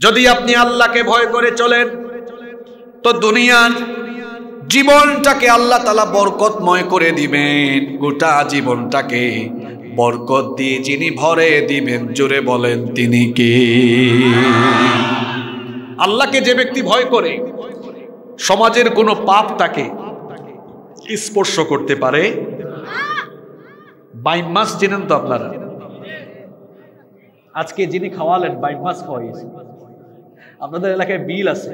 যদি আপনি আল্লাহকে ভয় করে চলেন, তো দুনিয়ার জীবনটাকে আল্লাহ তালা বরকতময় করে দিবেন। গোটা জীবনটাকে বরকত দিয়ে যিনি ভরে দিবেন, জোরে বলেন তিনি কে? আল্লাহকে যে ব্যক্তি ভয় করে, সমাজের কোনো পাপ তাকে স্পর্শ করতে পারে? বাইম মাস চেনেন তো আপনারা? আজকে যিনি খাওয়ালেন বাইম মাস খাওয়াইছে আপনাদের এলাকায় বিল আছে।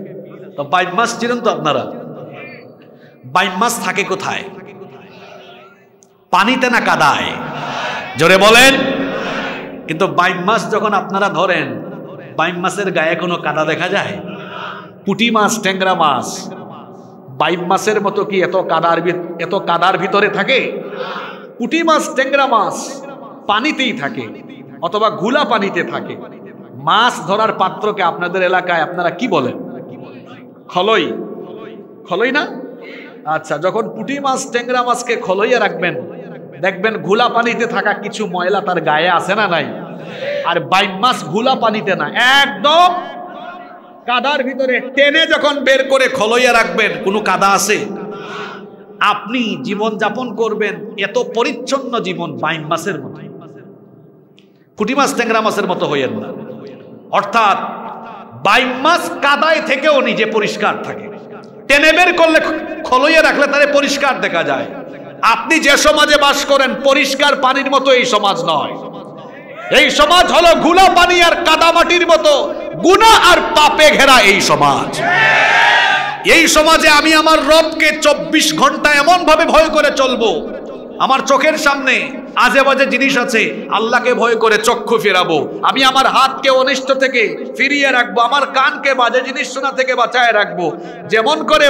তো বাইম মাস চেনেন তো আপনারা? বাইম মাছ থাকে কোথায়? পানিতে না কাদায়? জোরে বলেন। কিন্তু বাইম মাছ যখন আপনারা ধরেন বাইম মাছের গায়ে কোনো কাদা দেখা যায়? পুটি মাছ, ট্যাংরা মাছ। বাইম মাছের মতো কি এত কাদার এত কাদার ভিতরে থাকে? পুটি মাছ, ট্যাংরা মাছ পানিতেই থাকে, অথবা ঘুলা পানিতে থাকে। মাছ ধরার পাত্রকে আপনাদের এলাকায় আপনারা কি বলেন? খলই। খলই না? আচ্ছা যখন পুটি মাছ, ট্যাংরা মাছকে খলইয়া রাখবেন, দেখবেন ঘুলা পানিতে থাকা কিছু ময়লা তার গায়ে আছে না নাই? আর বাইম মাছ ঘুলা পানিতে না, একদম কাদার ভিতরে টেনে যখন বের করে খলইয়া রাখবেন, কোনো কাদা আছে? আপনি জীবন যাপন করবেন এত পরিচ্ছন্ন জীবন বাইম মাছের মতো। পুটি মাছ, ট্যাংরা মাছের মতো হইয়েন না। অর্থাৎ বাইম মাছ কাদায় থেকেও নিজে পরিষ্কার থাকে। টেনে বের করলে খলইয়ে রাখলে তারে পরিষ্কার দেখা যায়। আপনি যে সমাজে বাস করেন, পরিষ্কার পানির মতো এই সমাজ নয়। এই সমাজ হলো গুলা পানি আর কাদামাটির মতো। গুণা আর পাপে ঘেরা এই সমাজ। এই সমাজে আমি আমার রবকে চব্বিশ ঘণ্টা এমন ভাবে ভয় করে চলবো। আমার চোখের সামনে আজে বাজে জিনিস আছে, আল্লাহকে ভয় করে চক্ষু ফেরাবো। আমি আমার হাতকে অনিষ্ট থেকে ফিরিয়ে রাখব, আমার কানকে বাজে জিনিস শোনা থেকে বাঁচায় রাখব। যেমন করে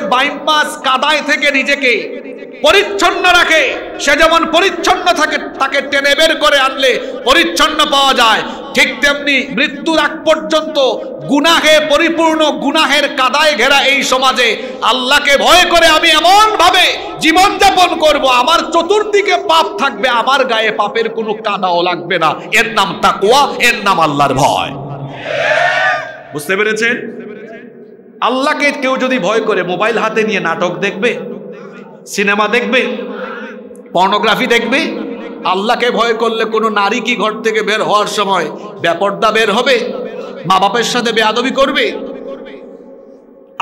মাছ কাদায় থেকে নিজেকে পরিচ্ছন্ন রাখে, সে যেমন পরিচ্ছন্ন থাকে, তাকে টেনে বের করে আনলে পরিচ্ছন্ন পাওয়া যায়। ঠিক তেমনি মৃত্যুর আগ পর্যন্ত গুনাহে পরিপূর্ণ গুনাহের কাদায় ঘেরা এই সমাজে আল্লাহকে ভয় করে আমি এমন ভাবে জীবন যাপন করব, আমার চতুর্দিকে পাপ থাকবে, আমার গায়ে পাপের কোনো কাদাও লাগবে না। এর নাম তাকুয়া এর নাম আল্লাহর ভয়। বুঝতে পেরেছেন? আল্লাহকে কেউ যদি ভয় করে, মোবাইল হাতে নিয়ে নাটক দেখবে, সিনেমা দেখবে, পর্নোগ্রাফি দেখবে, আল্লাহকে ভয় করলে কোনো নারী কি ঘর থেকে বের হওয়ার সময় ব্যাপারটা বের হবে মা বাপের সাথে বেয়াদবি করবে?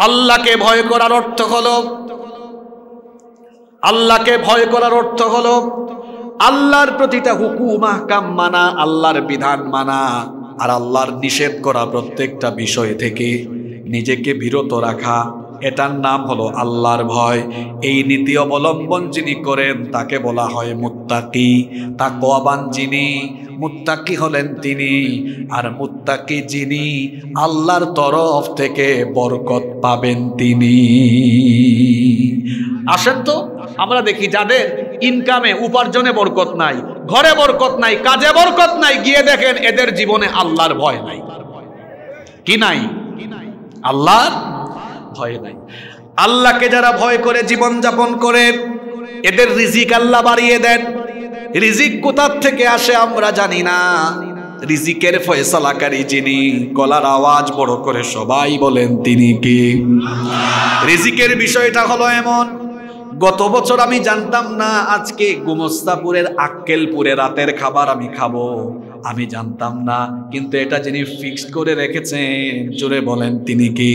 আল্লাহকে ভয় করার অর্থ হলো, আল্লাহকে ভয় করার অর্থ হলো আল্লাহর প্রতিটা হুকুম, আহকাম মানা, আল্লাহর বিধান মানা। আর আল্লাহর নিষেধ করা প্রত্যেকটা বিষয় থেকে নিজেকে বিরত রাখা, এটার নাম হলো আল্লাহর ভয়। এই নীতি অবলম্বন যিনি করেন, তাকে বলা হয় মুত্তাকি। তাকওয়াবান যিনি, মুত্তাকি হলেন তিনি। আর মুত্তাকি যিনি, আল্লাহর তরফ থেকে বরকত পাবেন তিনি। আসেন তো? আমরা দেখি যাদের ইনকামে উপার্জনে বরকত নাই, ঘরে বরকত নাই, কাজে বরকত নাই, গিয়ে দেখেন এদের জীবনে আল্লাহর ভয় নাই। কি নাই? আল্লাহর ভয় নাই। আল্লাহকে যারা ভয় করে জীবন যাপন করে, এদের রিজিক আল্লাহ বাড়িয়ে দেন। রিজিক কোথার থেকে আসে আমরা জানি না। রিজিকের ফয়সালাকারী যিনি, গলার আওয়াজ বড় করে সবাই বলেন তিনি কি? রিজিকের বিষয়টা হলো এমন গত বছর আমি জানতাম না, আজকে গুমস্তাপুরের আক্কেলপুরে রাতের খাবার আমি খাব। আমি জানতাম না, কিন্তু এটা যিনি ফিক্সড করে রেখেছেন, জোরে বলেন তিনি কি?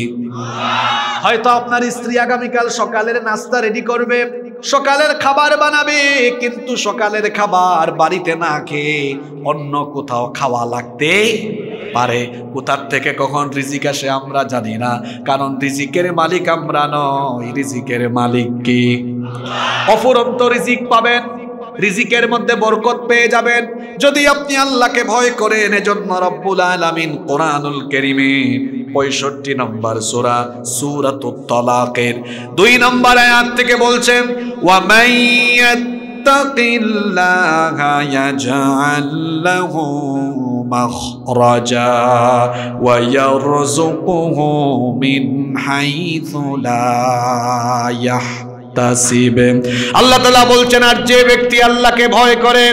হয়তো আপনার স্ত্রী আগামীকাল সকালের নাস্তা রেডি করবে। সকালের খাবার বানাবে, কিন্তু সকালের খাবার বাড়িতে না খেয়ে অন্য কোথাও খাওয়া লাগতে পারে। কোথার থেকে কখন রিজিক আসে আমরা জানি না, কারণ রিজিকের মালিক আমরা নয় রিজিকের মালিক কি? অফুরন্ত রিজিক পাবেন। রিজিকের মধ্যে বরকত পেয়ে যাবেন যদি আপনি আল্লাহকে ভয় করেন এজন্য রব্বুল আলামিন কোরআনুল কারীমের পঁয়ষট্টি নম্বর সূরা সূরাতুত তালাকের দুই নম্বর আয়াত থেকে বলছেন ওয়া মাইয়াত يتق الله يجعل له مخرجا ويرزقه من حيث لا يحتسب আল্লাহ তাআলা বলছেন, আর যে ব্যক্তি আল্লাহকে ভয় করে,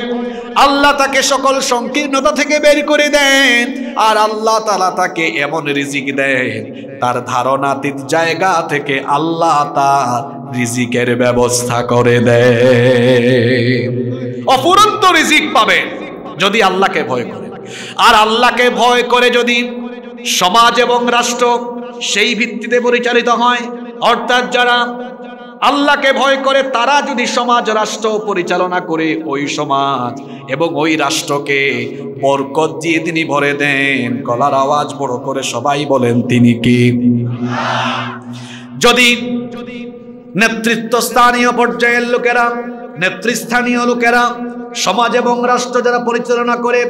আল্লাহ তাকে সকল সংকীর্ণতা থেকে বের করে দেন, আর আল্লাহ তালা তাকে এমন রিজিক দেন, তার ধারণাতীত জায়গা থেকে আল্লাহ তার রিজিকের ব্যবস্থা করে দেয় অফুরন্ত রিজিক পাবেন যদি আল্লাহকে ভয় করে। আর আল্লাহকে ভয় করে যদি সমাজ এবং রাষ্ট্র সেই ভিত্তিতে পরিচালিত হয়, অর্থাৎ যারা আল্লাহকে ভয় করে তারা যদি সমাজ রাষ্ট্র পরিচালনা করে ওই সমাজ এবং ওই রাষ্ট্রকে বরকত দিয়ে তিনি ভরে দেন, গলার আওয়াজ বড় করে সবাই বলেন, তিনি কি? যদি নেতৃত্ব স্থানীয় পর্যায়ের লোকেরা, নেতৃস্থানীয় লোকেরা, সমাজ এবং রাষ্ট্র যারা পরিচালনা করে,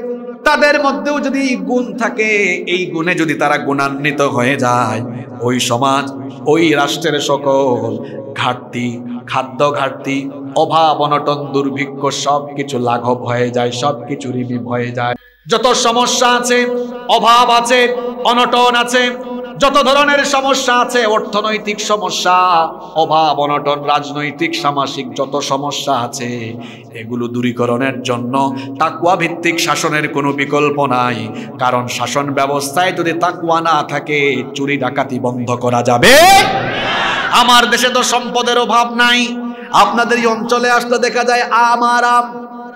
তাদের মধ্যেও যদি গুণ থাকে, এই গুণে যদি তারা গুণান্বিত হয়ে যায়, ওই সমাজ, ওই রাষ্ট্রের সকল ঘাটতি, খাদ্য ঘাটতি, অভাব, অনটন, দুর্ভিক্ষ সব কিছু লাঘব হয়ে যায় সব কিছু রিমিভ হয়ে যায়। যত সমস্যা আছে, অভাব আছে, অনটন আছে, যত ধরনের সমস্যা আছে, অর্থনৈতিক সমস্যা, অভাব, অনটন, রাজনৈতিক, সামাজিক যত সমস্যা আছে, এগুলো দূরীকরণের জন্য তাকুয়া ভিত্তিক শাসনের কোনো বিকল্প নাই। কারণ শাসন ব্যবস্থায় যদি তাকুয়া না থাকে, চুরি ডাকাতি বন্ধ করা যাবে। আমার দেশে তো সম্পদের অভাব নাই। আপনাদের এই অঞ্চলে আসলে দেখা যায় আমার আম।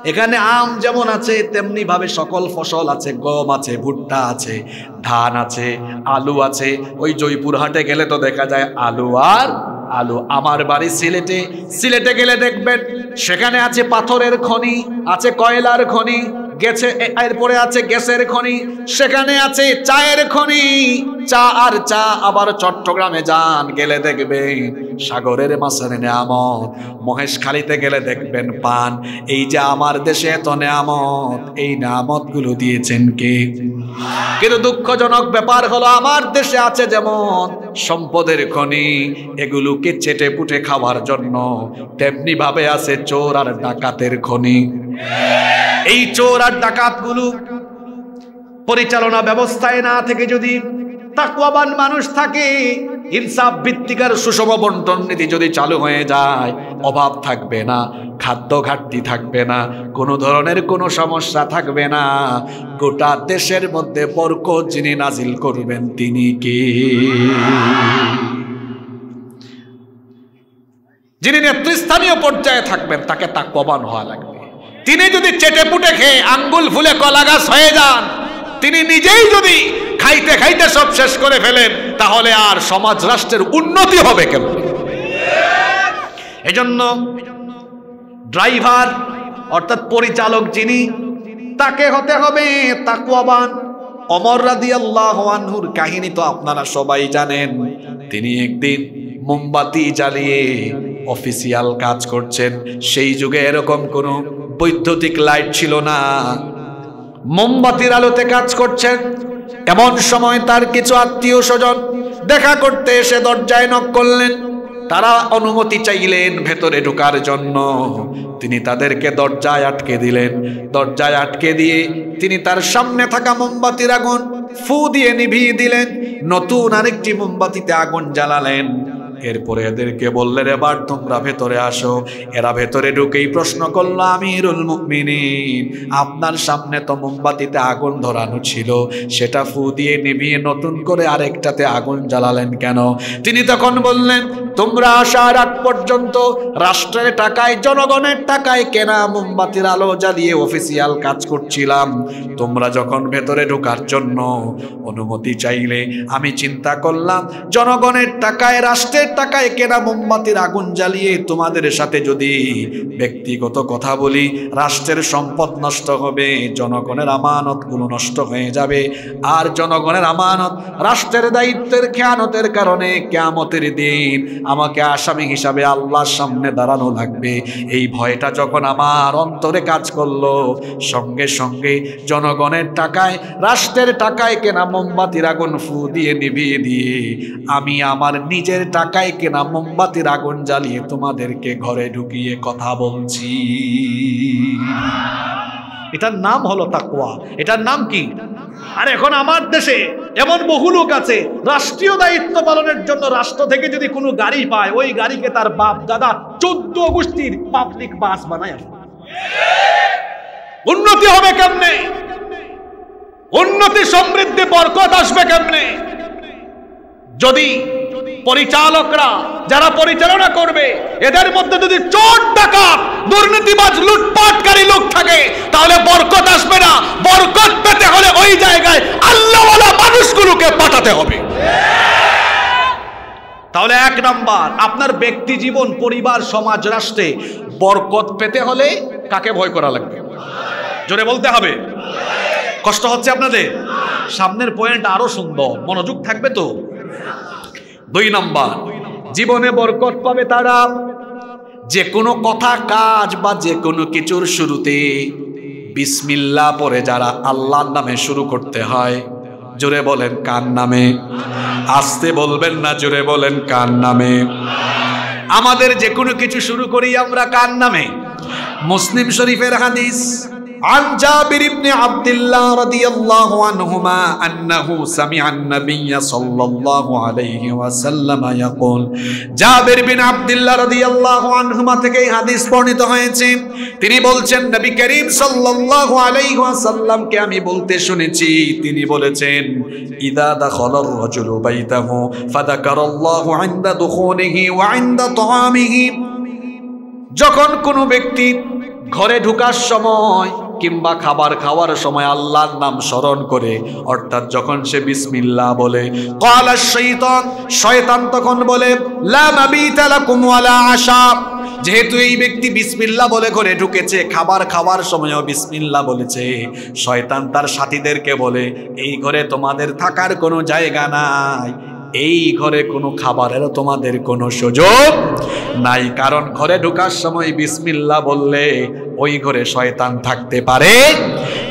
এখানে আম যেমন আছে, তেমনি ভাবে সকল ফসল আছে। গম আছে, ভুট্টা আছে, ধান আছে, আলু আছে। ওই জয়পুরহাটে গেলে তো দেখা যায় আলু আর আলু। আমার বাড়ি সিলেটে সিলেটে গেলে দেখবেন, সেখানে আছে পাথরের খনি, আছে কয়লার খনি। গেছে এরপরে আছে গ্যাসের খনি, সেখানে আছে চায়ের খনি। চা আর চা আবার চট্টগ্রামে যান, গেলে দেখবেন সাগরের মাছের নেয়ামত, মহেশখালীতে গেলে দেখবেন পান। এই যে আমার দেশে এত নেয়ামত, এই নেয়ামতগুলো দিয়েছেন কে? কিন্তু দুঃখজনক ব্যাপার হলো, আমার দেশে আছে যেমন সম্পদের খনি, এগুলোকে চেটে পুটে খাওয়ার জন্য তেমনি ভাবে আছে চোর আর ডাকাতের খনি। এই চোর আর ডাকাতগুলো পরিচালনা ব্যবস্থায় না থেকে যদি তাকুয়াবান মানুষ থাকে ইনসাফ ভিত্তিকার সুষম বন্টন নীতি যদি চালু হয়ে যায়, অভাব থাকবে না, খাদ্য ঘাটতি থাকবে না, কোনো ধরনের কোনো সমস্যা থাকবে না। গোটা দেশের মধ্যে বরকত যিনি নাজিল করবেন তিনি কি? যিনি নেতৃস্থানীয় পর্যায়ে থাকবেন, তাকে তাকুয়াবান হওয়া লাগবে। তিনি যদি চেটে পুটে খেয়ে আঙ্গুল ফুলে কলা গাছ হয়ে যান তিনি নিজেই যদি খাইতে খাইতে সব শেষ করে ফেলেন, তাহলে আর সমাজ রাষ্ট্রের উন্নতি হবে কেন এজন্য ড্রাইভার, অর্থাৎ পরিচালক যিনি, তাকে হতে হবে তাকুয়াবান অমর রাদি আল্লাহ আনহুর কাহিনী তো আপনারা সবাই জানেন। তিনি একদিন মোমবাতি জ্বালিয়ে অফিসিয়াল কাজ করছেন। সেই যুগে এরকম কোনো বৈদ্যুতিক লাইট ছিল না। মোমবাতির আলোতে কাজ করছেন। এমন সময় তার কিছু আত্মীয় স্বজন দেখা করতে এসে দরজায় নক করলেন। তারা অনুমতি চাইলেন ভেতরে ঢোকার জন্য। তিনি তাদেরকে দরজায় আটকে দিলেন। দরজায় আটকে দিয়ে তিনি তার সামনে থাকা মোমবাতির আগুন ফু দিয়ে নিভিয়ে দিলেন। নতুন আরেকটি মোমবাতিতে আগুন জ্বালালেন। এরপরে এদেরকে বললেন এবার তোমরা ভেতরে আসো। এরা ভেতরে ঢুকেই প্রশ্ন করল, আমিরুল মুমিনিন, আপনার সামনে তো মোমবাতিতে আগুন ধরানো ছিল। সেটা ফু দিয়ে নিভিয়ে নতুন করে আরেকটাতে আগুন জ্বালালেন কেন? তিনি তখন বললেন, তোমরা আসার আগ পর্যন্ত রাষ্ট্রের টাকায়, জনগণের টাকায় কেনা মোমবাতির আলো জ্বালিয়ে অফিসিয়াল কাজ করছিলাম। তোমরা যখন ভেতরে ঢোকার জন্য অনুমতি চাইলে, আমি চিন্তা করলাম, জনগণের টাকায় রাষ্ট্রের টাকায় কেনা মোমবাতির আগুন জ্বালিয়ে তোমাদের সাথে যদি ব্যক্তিগত কথা বলি, রাষ্ট্রের সম্পদ নষ্ট হবে, জনগণের আমানতগুলো নষ্ট হয়ে যাবে। আর জনগণের আমানত রাষ্ট্রের দায়িত্বের খেয়ানতের কারণে কেয়ামতের দিন আমাকে আসামি হিসাবে আল্লাহর সামনে দাঁড়ানো লাগবে। এই ভয়টা যখন আমার অন্তরে কাজ করল, সঙ্গে সঙ্গে জনগণের টাকায়, রাষ্ট্রের টাকায় কেনা মোমবাতির আগুন ফু দিয়ে নিভিয়ে দিয়ে আমি আমার নিজের টাকায় কেনা মোমবাতির আগুন জ্বালিয়ে তোমাদেরকে ঘরে ঢুকিয়ে কথা বলছি। এটার নাম হলো তাকুয়া এটার নাম কি? আর এখন আমার দেশে এমন বহু লোক আছে, রাষ্ট্রীয় দায়িত্ব পালনের জন্য রাষ্ট্র থেকে যদি কোনো গাড়ি পায়, ওই গাড়িকে তার বাপ, দাদা চোদ্দ গোষ্ঠীর পাবলিক বাস বানায় উন্নতি হবে কেমনে? উন্নতি সমৃদ্ধি, বরকত আসবে কেমনে? যদি পরিচালকরা, যারা পরিচালনা করবে, এদের মধ্যে যদি চোর ডাকাত, দুর্নীতিবাজ, লুটপাটকারী লোক থাকে, তাহলে বরকত আসবে না। বরকত পেতে হলে ওই জায়গায় আল্লাহওয়ালা মানুষগুলোকে পাঠাতে হবে। তাহলে এক নাম্বার, আপনার ব্যক্তি জীবন, পরিবার, সমাজ, রাষ্ট্রে বরকত পেতে হলে কাকে ভয় করা লাগবে? জোরে বলতে হবে। কষ্ট হচ্ছে আপনাদের? সামনের পয়েন্ট আরও সুন্দর। মনোযোগ থাকবে তো? দুই নম্বর, জীবনে বরকত পাবে তারা। যে কোনো কথা, কাজ বা যে কোনো কিছুর শুরুতে বিসমিল্লা পরে যারা আল্লাহর নামে শুরু করতে হয়, জোরে বলেন কার নামে? আসতে বলবেন না, জোরে বলেন কার নামে? আমাদের যে কোনো কিছু শুরু করি আমরা কার নামে? মুসলিম শরীফের হাদিস عن جابر بن عبد الله رضي الله عنهما أنه سمع النبي صلى الله عليه وسلم يقول জাবের বিন আব্দুল্লাহ রাদিয়াল্লাহু আনহুমা থেকে এই হাদিস বর্ণিত হয়েছে তিনি বলছেন নবী করিম সাল্লাল্লাহু আলাইহি ওয়াসাল্লামকে আমি বলতে শুনেছি তিনি বলেছেন ইদা দাখালার রাজুলু বাইতাহু ফাযাকারাল্লাহু ইনদা দুখুলিহি ওয়া ইনদা তাআমিহি যখন কোনো ব্যক্তি ঘরে ঢুকার সময় কিংবা খাবার খাওয়ার সময় আল্লাহর নাম স্মরণ করে, অর্থাৎ যখন সে বিসমিল্লাহ বলে কালা শৈতান, শয়তান তখন বলে আশা। যেহেতু এই ব্যক্তি বিসমিল্লাহ বলে ঘরে ঢুকেছে, খাবার খাওয়ার সময়ও বিসমিল্লাহ বলেছে। শয়তান তার সাথীদেরকে বলে, এই ঘরে তোমাদের থাকার কোনো জায়গা নাই, এই ঘরে কোনো খাবারেরও তোমাদের কোনো সুযোগ নাই। কারণ ঘরে ঢোকার সময় বিসমিল্লা বললে ওই ঘরে শয়তান থাকতে পারে।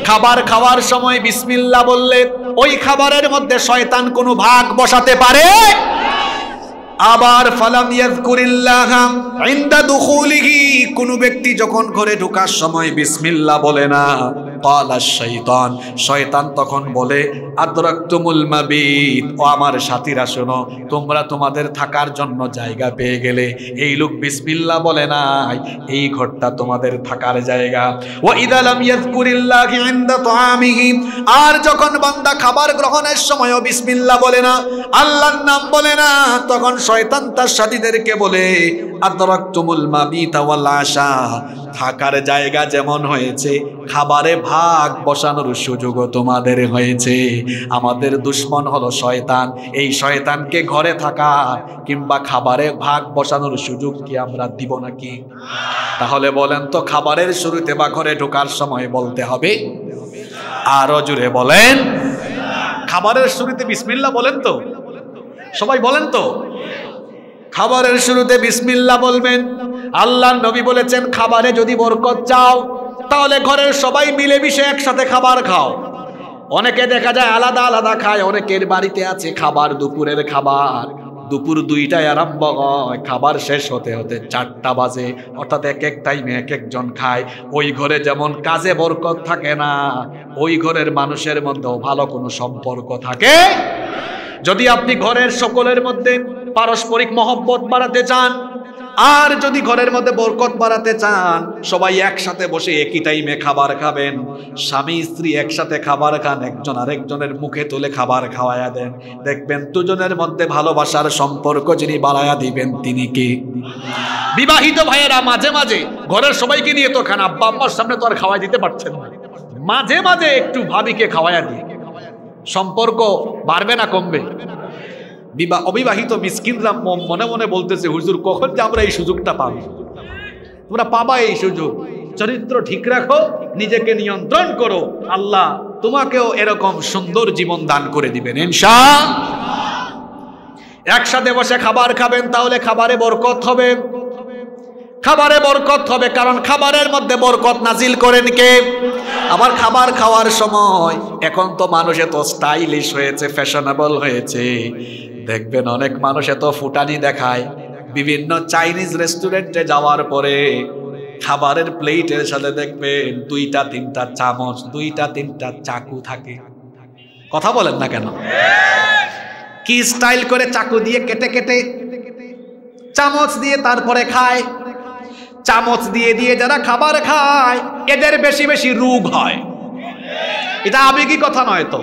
খাবার খাওয়ার সময় বিসমিল্লা বললে, ওই খাবারের মধ্যে শয়তান কোনো ভাগ বসাতে পারে? আবার ফালাম ইয়াযকুরিল্লাহ ইনদা দুখুলিহি, কোন ব্যক্তি যখন ঘরে ঢোকার সময় বিসমিল্লাহ বলে না শাইতান শয়তান তখন বলে মাবিত। ও আমার সাথীরা, শোনো, তোমরা তোমাদের থাকার জন্য জায়গা পেয়ে গেলে। এই লোক বিসমিল্লাহ বলে নাই, এই ঘরটা তোমাদের থাকার জায়গা। ওয়া ইদা লাম ইনদা তাআমিহি। আর যখন বান্দা খাবার গ্রহণের সময়ও বিসমিল্লাহ বলে না, আল্লাহর নাম বলে না, তখন শয়তান তার সাথীদেরকে বলে, আদরাকতুমুল আশা। থাকার জায়গা যেমন হয়েছে, খাবারে ভাগ বসানোর সুযোগও তোমাদের হয়েছে। আমাদের দুশ্মন হলো শয়তান, এই শয়তানকে ঘরে থাকার কিংবা খাবারে ভাগ বসানোর সুযোগ কি আমরা দিব নাকি? তাহলে বলেন তো, খাবারের শুরুতে বা ঘরে ঢোকার সময় বলতে হবে? আরও জুড়ে বলেন। খাবারের শুরুতে বিসমিল্লা বলেন তো? সবাই বলেন তো? খাবারের শুরুতে বিসমিল্লা বলবেন। আল্লাহ নবী বলেছেন, খাবারে যদি বরকত চাও, তাহলে ঘরের সবাই মিলেমিশে একসাথে খাবার খাও। অনেকে দেখা যায় আলাদা আলাদা খায়, অনেকের বাড়িতে আছে খাবার, দুপুরের খাবার। দুপুর দুইটায় আরম্ভ হয়, খাবার শেষ হতে হতে চারটা বাজে। অর্থাৎ এক এক টাইমে এক একজন খায়। ওই ঘরে যেমন কাজে বরকত থাকে না, ওই ঘরের মানুষের মধ্যেও ভালো কোনো সম্পর্ক থাকে? যদি আপনি ঘরের সকলের মধ্যে পারস্পরিক মহব্বত বাড়াতে চান, আর যদি ঘরের মধ্যে বরকত বাড়াতে চান, সবাই একসাথে বসে একই টাইমে খাবার খাবেন। স্বামী, স্ত্রী একসাথে খাবার খান, একজন আরেকজনের মুখে তুলে খাবার খাওয়ায়া দেন। দেখবেন দুজনের মধ্যে ভালোবাসার সম্পর্ক যিনি বাড়ায়া দিবেন তিনি কি? বিবাহিত ভাইয়েরা, মাঝে মাঝে ঘরের সবাইকে নিয়ে তো খান, আব্বা, আম্মার সামনে তো আর খাওয়াই দিতে পারছেন না। মাঝে মাঝে একটু ভাবিকে খাওয়ায়া দিয়ে সম্পর্ক বাড়বে না, কমবে। বিবাহ, অবিবাহিত মিসকিনরা মনে মনে বলতেছে, হুজুর, কখন যে আমরা এই সুযোগটা পাবো? তোমরা পাবা এই সুযোগ। চরিত্র ঠিক রাখো, নিজেকে নিয়ন্ত্রণ করো। আল্লাহ তোমাকেও এরকম সুন্দর জীবন দান করে দিবেন ইনশা একসাথে বসে খাবার খাবেন, তাহলে খাবারে বরকত হবে। খাবারে বরকত হবে, কারণ খাবারের মধ্যে বরকত নাজিল করেন কে? আবার খাবার খাওয়ার সময় এখন তো মানুষ এত স্টাইলিশ হয়েছে ফ্যাশনেবল হয়েছে। দেখবেন অনেক মানুষ এত ফুটানি দেখায়। বিভিন্ন চাইনিজ রেস্টুরেন্টে যাওয়ার পরে খাবারের প্লেটের সাথে দেখবেন দুইটা, তিনটা চামচ, দুইটা, তিনটা চাকু থাকে। কথা বলেন না কেন? কি স্টাইল করে চাকু দিয়ে কেটে কেটে চামচ দিয়ে তারপরে খায়? চামচ দিয়ে দিয়ে যারা খাবার খায়, এদের বেশি বেশি রোগ হয়। এটা আবেগী কথা নয় তো।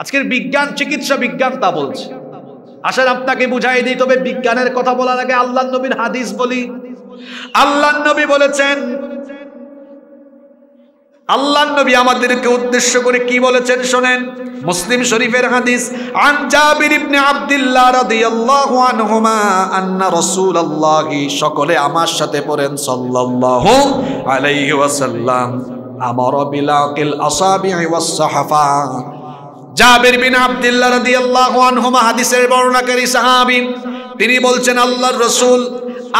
আজকের বিজ্ঞান, চিকিৎসা বিজ্ঞান তা বলছে। আসলে আপনাকে বুঝাই দিই, তবে বিজ্ঞানের কথা বলার আগে আল্লাহ নবীর হাদিস বলি। আল্লাহ নবী বলেছেন আল্লাহ নবী আমাদেরকে উদ্দেশ্য করে কি বলেছেন শোনেন? মুসলিম শরীফের হাদিস, আন জাবির ইবনে আব্দুল্লাহ রাদিয়াল্লাহু আনহুমা আন্না রাসূলুল্লাহি, সকলে আমার সাথে পড়েন সাল্লাল্লাহু আলাইহি ওয়াসাল্লাম। আমর বিলাকিল আসাবি'i ওয়াস সাহাফা জাবির বিন আব্দুল্লাহ রাদিয়াল্লাহু আনহুমা হাদিসের বর্ণনাকারী সাহাবী, তিনি বলছেন, আল্লাহর রাসূল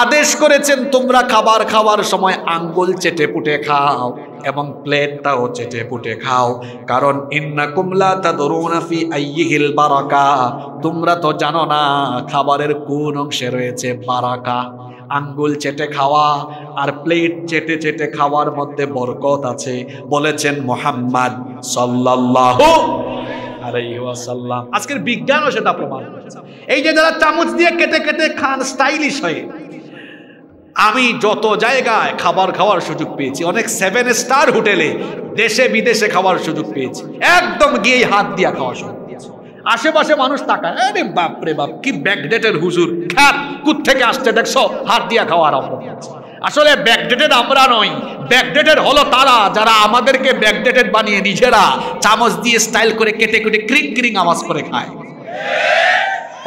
আদেশ করেছেন তোমরা খাবার খাওয়ার সময় আঙ্গুল চেটে পুটে খাও। এবং প্লেটটাও চেটে পুটে খাও। কারণ ইন্না কুমলা তাদরুনা ফি আইয়িহিল বারাকা। তোমরা তো জানো না, খাবারের কোন অংশে রয়েছে বারাকা। আঙ্গুল চেটে খাওয়া আর প্লেট চেটে চেটে খাওয়ার মধ্যে বরকত আছে। বলেছেন মোহাম্মদ ওয়াসাল্লাম। আজকের বিজ্ঞানও সেটা প্রমাণ। এই যে যারা চামচ দিয়ে কেটে কেটে খান স্টাইলিশ হয়ে। আমি যত জায়গায় খাবার খাওয়ার সুযোগ পেয়েছি, অনেক সেভেন স্টার হোটেলে দেশে বিদেশে খাওয়ার সুযোগ পেয়েছি, একদম গিয়ে হাত দিয়া খাওয়ার সুযোগ। আশেপাশে মানুষ তাকায়, আরে বাপ রে বাপ, কি ব্যাকডেটের হুজুর, খ্যাত কুত থেকে আসছে দেখছ, হাত দিয়া খাওয়া আরম্ভ। আসলে ব্যাকডেটেড আমরা নই, ব্যাকডেটেড হলো তারা যারা আমাদেরকে ব্যাকডেটেড বানিয়ে নিজেরা চামচ দিয়ে স্টাইল করে কেটে কেটে ক্রিং ক্রিং আওয়াজ করে খায়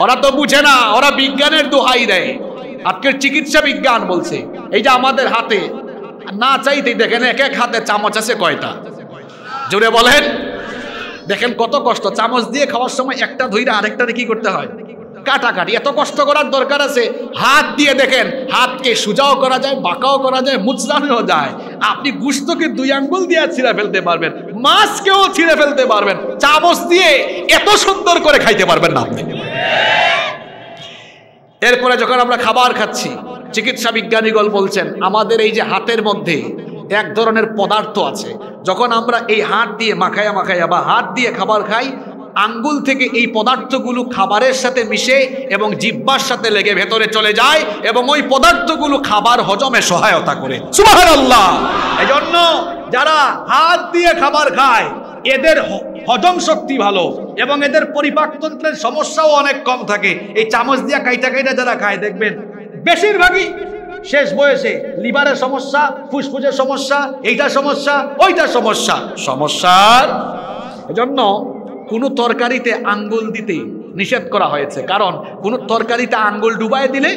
ওরা তো বুঝে না, ওরা বিজ্ঞানের দোহাই দেয় আজকের চিকিৎসা বিজ্ঞান বলছে, এই যে আমাদের হাতে, না চাইতে দেখেন এক এক হাতে চামচ আছে কয়টা? জোরে বলেন। দেখেন কত কষ্ট, চামচ দিয়ে খাওয়ার সময় একটা ধইরা আরেকটারে কি করতে হয়? কাটাকাটি, এত কষ্ট করার দরকার আছে। হাত দিয়ে দেখেন, হাতকে সুজাও করা যায়, বাঁকাও করা যায় মুচড়ানো যায়। আপনি গুস্তকে দুই আঙ্গুল দিয়ে ছিঁড়ে ফেলতে পারবেন, মাছকেও ছিঁড়ে ফেলতে পারবেন। চামচ দিয়ে এত সুন্দর করে খাইতে পারবেন না আপনি। এরপরে যখন আমরা খাবার খাচ্ছি, চিকিৎসা বিজ্ঞানীগণ বলছেন, আমাদের এই যে হাতের মধ্যে এক ধরনের পদার্থ আছে, যখন আমরা এই হাত দিয়ে মাখায়া মাখায়া বা হাত দিয়ে খাবার খাই, আঙ্গুল থেকে এই পদার্থগুলো খাবারের সাথে মিশে এবং জিব্বার সাথে লেগে ভেতরে চলে যায় এবং ওই পদার্থগুলো খাবার হজমে সহায়তা করে। সুবহানাল্লাহ! এই জন্য যারা হাত দিয়ে খাবার খায় এদের হজম শক্তি ভালো এবং এদের পরিপাকতন্ত্রের সমস্যাও অনেক কম থাকে। এই চামচ দিয়ে কাইটা কাইটা যারা খায়, দেখবেন বেশিরভাগই শেষ বয়সে লিভারের সমস্যা, ফুসফুসের সমস্যা, এইটা সমস্যা, ওইটা সমস্যা। সমস্যার এজন্য কোনো তরকারিতে আঙ্গুল দিতে নিষেধ করা হয়েছে। কারণ কোনো তরকারিতে আঙ্গুল ডুবায় দিলে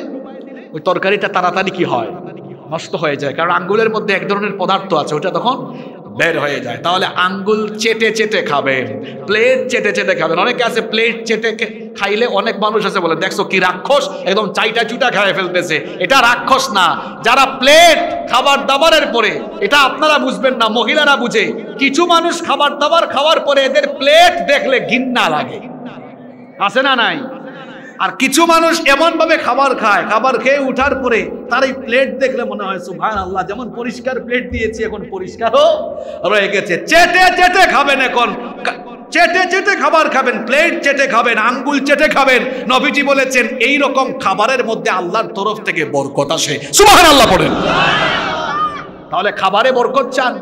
ওই তরকারিটা তাড়াতাড়ি কি হয়? নষ্ট হয়ে যায়। কারণ আঙ্গুলের মধ্যে এক ধরনের পদার্থ আছে, ওটা তখন বের হয়ে যায়। তাহলে আঙ্গুল চেটে চেটে খাবেন প্লেট চেটে চেটে খাবেন অনেকে আছে প্লেট চেটে খাইলে অনেক মানুষ আছে বলে, দেখছ কি রাক্ষস একদম চাইটা চুটা খাইয়ে ফেলতেছে। এটা রাক্ষস না। যারা প্লেট খাবার দাবারের পরে, এটা আপনারা বুঝবেন না, মহিলারা বুঝে। কিছু মানুষ খাবার দাবার খাওয়ার পরে এদের প্লেট দেখলে ঘিন্না লাগে। আছে না নাই? আর কিছু মানুষ এমন ভাবে খাবার খায়, খাবার খেয়ে উঠার পরে তার এই প্লেট দেখলে মনে হয় সুভান আল্লাহ যেমন পরিষ্কার প্লেট দিয়েছি, এখন পরিষ্কারও রয়ে গেছে। চেটে চেটে খাবেন এখন। চেটে চেটে খাবার খাবেন প্লেট চেটে খাবেন, আঙ্গুল চেটে খাবেন। নবীজি বলেছেন, এই রকম খাবারের মধ্যে আল্লাহর তরফ থেকে বরকত আসে। সুবাহ আল্লাহ পড়েন। তাহলে খাবারে বরকত চান?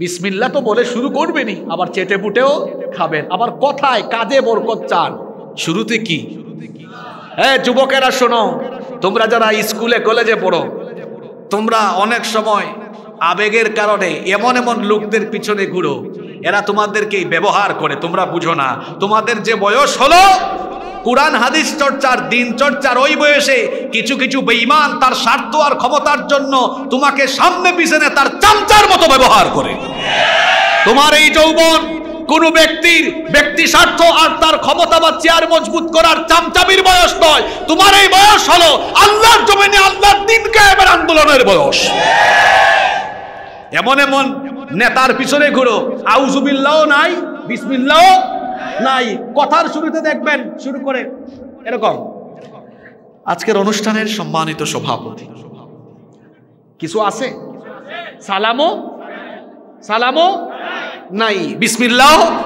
বিসমিল্লা তো বলে শুরু করবেনই, আবার চেটে পুটেও খাবেন। আবার কথায় কাজে বরকত চান। শুরুতে কি? হ্যাঁ যুবকেরা শোনো, তোমরা যারা স্কুলে, কলেজে পড়ো, তোমরা অনেক সময় আবেগের কারণে এমন এমন লোকদের পিছনে ঘুরো, এরা তোমাদেরকে ব্যবহার করে, তোমরা বুঝো না। তোমাদের যে বয়স হলো, কোরআন, হাদিস চর্চার দিন চর্চার ওই বয়সে কিছু কিছু বেঈমান তার স্বার্থ আর ক্ষমতার জন্য তোমাকে সামনে পিছনে তার চামচার মতো ব্যবহার করে। তোমার এই যৌবন কোন ব্যক্তির ব্যক্তি স্বার্থ আর তার ক্ষমতা বা চেয়ার মজবুত করার চামচামির বয়স নয়। তোমার এই বয়স হলো আল্লাহর জমিনে আল্লাহর দিন এবার আন্দোলনের বয়স। এমন এমন নেতার পিছনে ঘুরো। আউজুবিল্লাও নাই বিসমিল্লাও নাই। কথার শুরুতে দেখবেন, শুরু করে। এরকম। আজকের অনুষ্ঠানের সম্মানিত সভাপতি। কিছু আছে? সালামো? সালামো? নাই। বিসমিল্লাহ?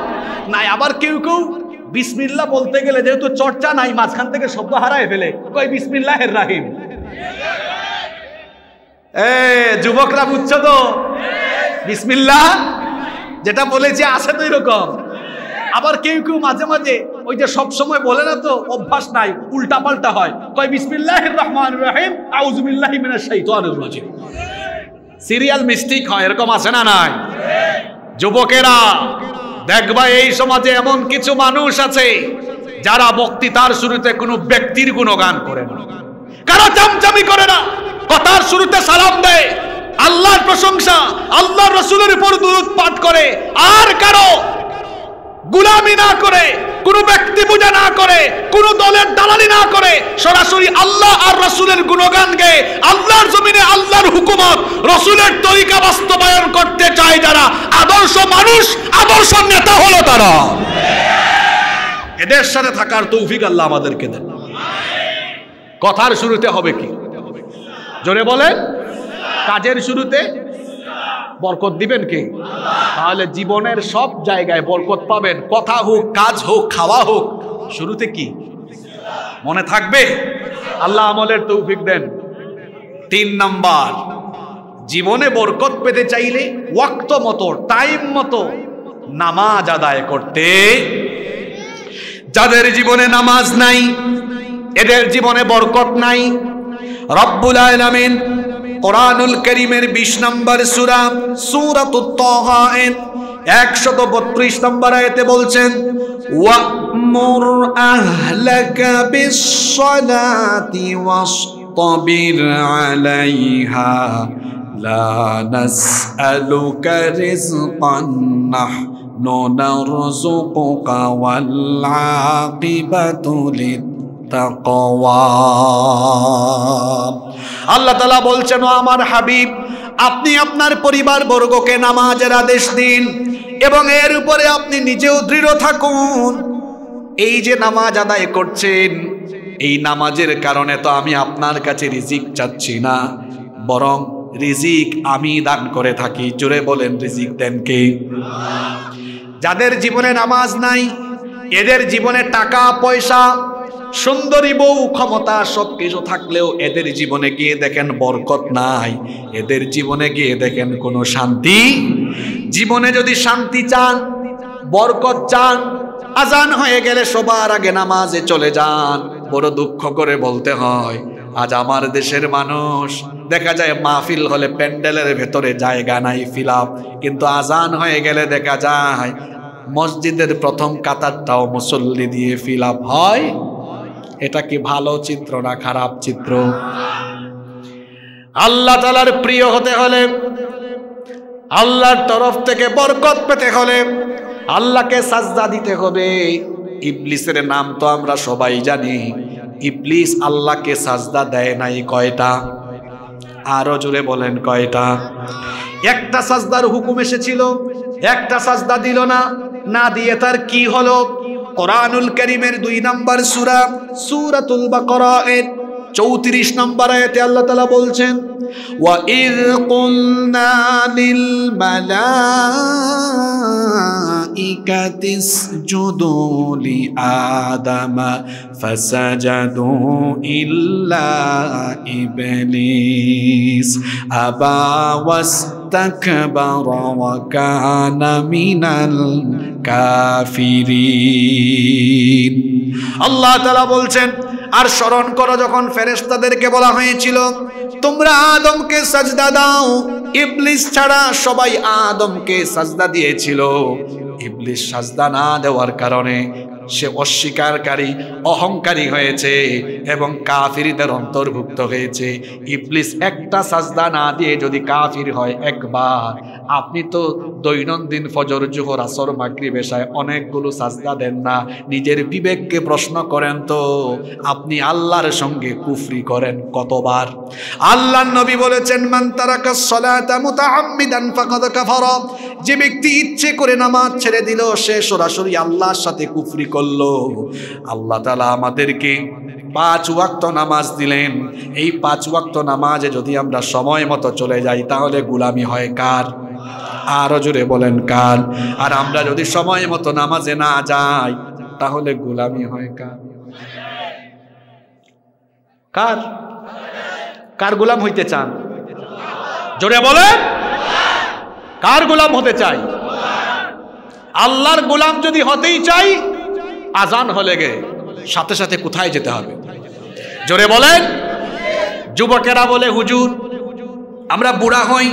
নাই, আবার কেউ কেউ বিসমিল্লাহ বলতে গেলে যেহেতু চর্চা নাই, মাঝখান থেকে শব্দ হারায় ফেলে। কই বিসমিল্লাহের রাহিম? এ, যুবকরা বুঝছ তো? বিসমিল্লাহ? যেটা বলেছি আছে তো এরকম। আবার কেউ কেউ মাঝে মাঝে ওই যে সব সময় বলে না তো, অভ্যাস নাই উল্টা পাল্টা হয়। কয় বিসমিল্লাহির রহমানির রহিম, আউযুবিল্লাহি মিনাশ শাইতানির রাজিম। সিরিয়াল মিস্টিক হয়, এরকম আছে না নাই? যুবকেরা দেখবা এই সমাজে এমন কিছু মানুষ আছে যারা বক্তৃতার শুরুতে কোনো ব্যক্তির গুণগান করে না। কারও চামচামি করে না, কথার শুরুতে সালাম দেয়, আল্লাহর প্রশংসা, আল্লাহর রসুলের উপর দুরুদ পাঠ করে, আর কারও গুলামি না করে, কোন ব্যক্তি পূজা না করে, কোন দলের দালালি না করে, সরাসরি আল্লাহ আর রসুলের গুণগান গেয়ে আল্লাহর জমিনে আল্লাহর হুকুমত, রসুলের তরিকা বাস্তবায়ন করতে চায় যারা। আদর্শ মানুষ, আদর্শ নেতা হলো তারা। এদের সাথে থাকার তৌফিক আল্লাহ আমাদেরকে দেন। কথার শুরুতে হবে কি? জোরে বলেন। কাজের শুরুতে বরকত দিবেন কে? তাহলে জীবনের সব জায়গায় বরকত পাবেন। কথা হোক, কাজ হোক, খাওয়া হোক, শুরুতে কি? মনে থাকবে? আল্লাহ আমলের তৌফিক দেন। তিন নাম্বার, জীবনে বরকত পেতে চাইলে ওয়াক্ত মতো, টাইম মতো নামাজ আদায় করতে। যাদের জীবনে নামাজ নাই, এদের জীবনে বরকত নাই। রব্বুল আলামিন কোরআনুল করিমের বিশ নম্বর সুরা, সুরাতুত তাহা একশত বত্রিশ নম্বর আয়তে বলছেন ওয়ামুর আহলাকা বিসসালাতি ওয়াসতাবির আলাইহা, লা নাসআলুকা রিজকান নাহনু নারযুকুকা ওয়াল আকিবাতু লিত্তাকওয়া আল্লাহ তালা বলছেন আমার হাবিব, আপনি আপনার পরিবার বর্গকে নামাজের আদেশ দিন এবং এর উপরে আপনি নিজেও দৃঢ় থাকুন। এই যে নামাজ আদায় করছেন, এই নামাজের কারণে তো আমি আপনার কাছে রিজিক চাচ্ছি না, বরং রিজিক আমি দান করে থাকি। জোরে বলেন, রিজিক দেন কে? যাদের জীবনে নামাজ নাই, এদের জীবনে টাকা, পয়সা সুন্দরী বউ ক্ষমতা সব কিছু থাকলেও এদের জীবনে গিয়ে দেখেন বরকত নাই। এদের জীবনে গিয়ে দেখেন কোনো শান্তি। জীবনে যদি শান্তি চান, বরকত চান, আজান হয়ে গেলে সবার আগে নামাজে চলে যান। বড় দুঃখ করে বলতে হয়, আজ আমার দেশের মানুষ, দেখা যায় মাহফিল হলে প্যান্ডেলের ভেতরে জায়গা নাই, ফিল কিন্তু আজান হয়ে গেলে দেখা যায়, মসজিদের প্রথম কাতারটাও মুসল্লি দিয়ে ফিল হয়। এটা কি ভালো চিত্র না খারাপ চিত্র? আল্লাহ তালার প্রিয় হতে হলে, আল্লাহর তরফ থেকে বরকত পেতে হলে আল্লাহকে সাজদা দিতে হবে। ইবলিসের নাম তো আমরা সবাই জানি। ইবলিস আল্লাহকে সাজদা দেয় নাই কয়টা? আরও জোরে বলেন কয়টা? একটা সাজদার হুকুম এসেছিল, একটা সাজদা দিল না না দিয়ে তার কি হলো? কোরআনুল করিমের দুই নাম্বার সুরা সুরাতুল বাকরা এর চৌত্রিশ নম্বর আয়াতে আল্লাহ তালা বলছেন وَإِذْ قُلْنَا لِلْمَلَائِكَةِ اسْجُدُوا لِآدَمَ فَسَجَدُوا إِلَّا إِبْلِيسَ أَبَى وَاسْتَكْبَرَ وَكَانَ مِنَ الْكَافِرِينَ আল্লাহ তাআলা বলছেন আর স্মরণ করো যখন ফেরেশতাদেরকে বলা হয়েছিল তোমরা আদমকে সাজদা দাও ইবলিস ছাড়া সবাই আদমকে সাজদা দিয়েছিল ইবলিস সাজদা না দেওয়ার কারণে সে অস্বীকারী, অহংকারী হয়েছে এবং কাফিরদের অন্তর্ভুক্ত হয়েছে। ইবলিস একটা সাজদা না দিয়ে যদি কাফির হয় একবার আপনি তো দৈনন্দিন ফজর, জোহর, আসর মাকরি বেশায় অনেকগুলো সাজদা দেন না, নিজের বিবেককে প্রশ্ন করেন তো, আপনি আল্লাহর সঙ্গে কুফরি করেন কতবার? আল্লাহ নবী বলেছেন, মান তারাকা সলাতা মুতাআম্মিদান ফাকাদ যে ব্যক্তি ইচ্ছে করে নামাজ ছেড়ে দিল, সে সরাসরি আল্লাহর সাথে কুফরি করল। আল্লাহ তাআলা আমাদেরকে পাঁচ ওয়াক্ত নামাজ দিলেন। এই পাঁচ ওয়াক্ত নামাজে যদি আমরা সময় মতো চলে যাই, তাহলে গুলামি হয় কার? আরও জোরে বলেন কার? আর আমরা যদি সময় মতো নামাজে না যাই, তাহলে গুলামি হয় কার? কার? কার গোলাম হইতে চান? জোরে বলেন। কার গোলাম হতে চাই? আল্লাহর গোলাম যদি হতেই চাই, আজান হলে গে। সাথে সাথে কোথায় যেতে হবে? জোরে বলেন। যুবকেরা বলে, হুজুর, আমরা বুড়া হই,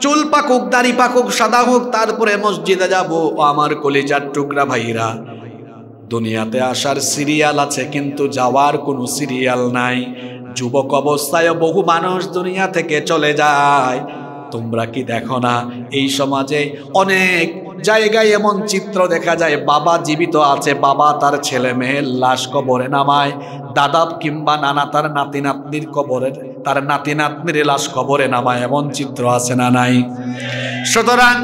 চুল পাকুক, দাড়ি পাকুক, সাদা হোক, তারপরে মসজিদে যাব। আমার কলিজার টুকরা ভাইরা, দুনিয়াতে আসার সিরিয়াল আছে, কিন্তু যাওয়ার কোনো সিরিয়াল নাই। যুবক অবস্থায় বহু মানুষ দুনিয়া থেকে চলে যায়। তোমরা কি দেখো না, এই সমাজে অনেক জায়গায় এমন চিত্র দেখা যায়, বাবা জীবিত আছে, বাবা তার ছেলে মেয়ের লাশ কবরে নামায়, দাদা কিংবা নানা তার নাতি নাতনির কবরের, তার নাতি নাতনির লাশ কবরে নামায়, এমন চিত্র আছে না নাই? সুতরাং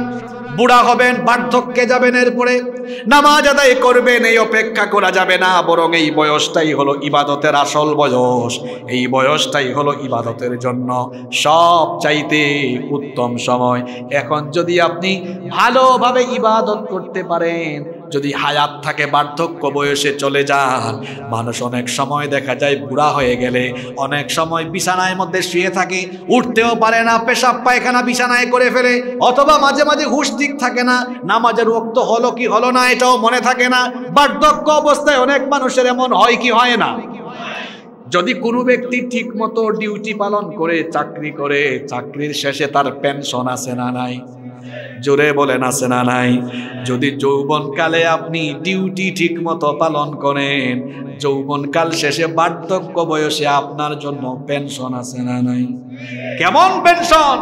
বুড়া হবেন, বার্ধক্যে যাবেন এরপরে। নামাজ আদায় করবেন, এই অপেক্ষা করা যাবে না, বরং এই বয়সটাই হলো ইবাদতের আসল বয়স। এই বয়সটাই হলো ইবাদতের জন্য সব চাইতে উত্তম সময়। এখন যদি আপনি ভালোভাবে ইবাদত করতে পারেন যদি হায়াত থাকে, বার্ধক্য বয়সে চলে যান। মানুষ অনেক সময় দেখা যায় বুড়া হয়ে গেলে, অনেক সময় বিছানায় মধ্যে শুয়ে থাকে, উঠতেও পারে না, পেশাব পায়খানা বিছানায় করে ফেলে, অথবা মাঝে মাঝে হুশ ঠিক থাকে না, নামাজের রক্ত হলো কি হলো না, এটাও মনে থাকে না। বার্ধক্য অবস্থায় অনেক মানুষের এমন হয় কি হয় না? যদি কোনো ব্যক্তি ঠিক মতো ডিউটি পালন করে, চাকরি করে, চাকরির শেষে তার পেনশন আছে না নাই? জোরে বলেন, আছে না নাই? যদি যৌবনকালে আপনি ডিউটি ঠিক মতো পালন করেন, যৌবনকাল শেষে বার্ধক্য বয়সে আপনার জন্য পেনশন আছে না নাই? কেমন পেনশন?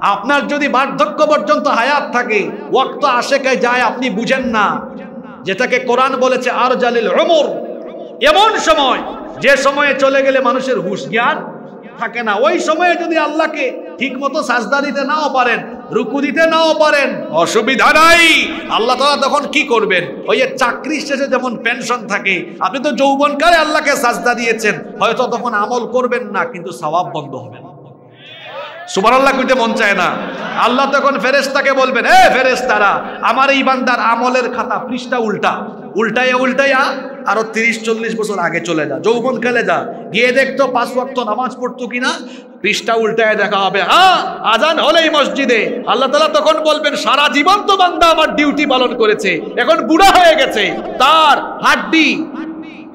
আপনার যদি বার্ধক্য পর্যন্ত হায়াত থাকে, ওয়াক্ত আশেকে যায়, আপনি বুঝেন না। যেটাকে কোরআন বলেছে আর জালিল অমর এমন সময়, যে সময়ে চলে গেলে মানুষের হুশ জ্ঞান থাকে না। ওই সময়ে যদি আল্লাহকে ঠিক মতো সাজদা দিতে নাও পারেন রুকু দিতে নাও পারেন। অসুবিধা নাই। আল্লাহ তালা তখন কি করবেন? ওই যে চাকরি শেষে যেমন পেনশন থাকে, আপনি তো যৌবনকালে আল্লাহকে সাজদা দিয়েছেন। হয়তো তখন আমল করবেন না, কিন্তু সবাব বন্ধ হবে। না সুবার আল্লাহ কইতে মন চায় না। আল্লাহ তখন ফেরেস্তাকে বলবেন, এ ফেরেস্তারা আমার এই বান্দার আমলের খাতা পৃষ্ঠা উল্টা। উল্টাইয়া উল্টাইয়া আরও তিরিশ, চল্লিশ বছর আগে চলে যা, যৌবন খেলে যা। গিয়ে দেখতো পাঁচ ওয়াক্ত নামাজ পড়তো কিনা। পৃষ্ঠা উল্টায় দেখা হবে। হ্যাঁ আজান হলেই মসজিদে। আল্লাহ তালা তখন বলবেন, সারা জীবন তো বান্দা আমার ডিউটি পালন করেছে। এখন বুড়া হয়ে গেছে। তার হাড্ডি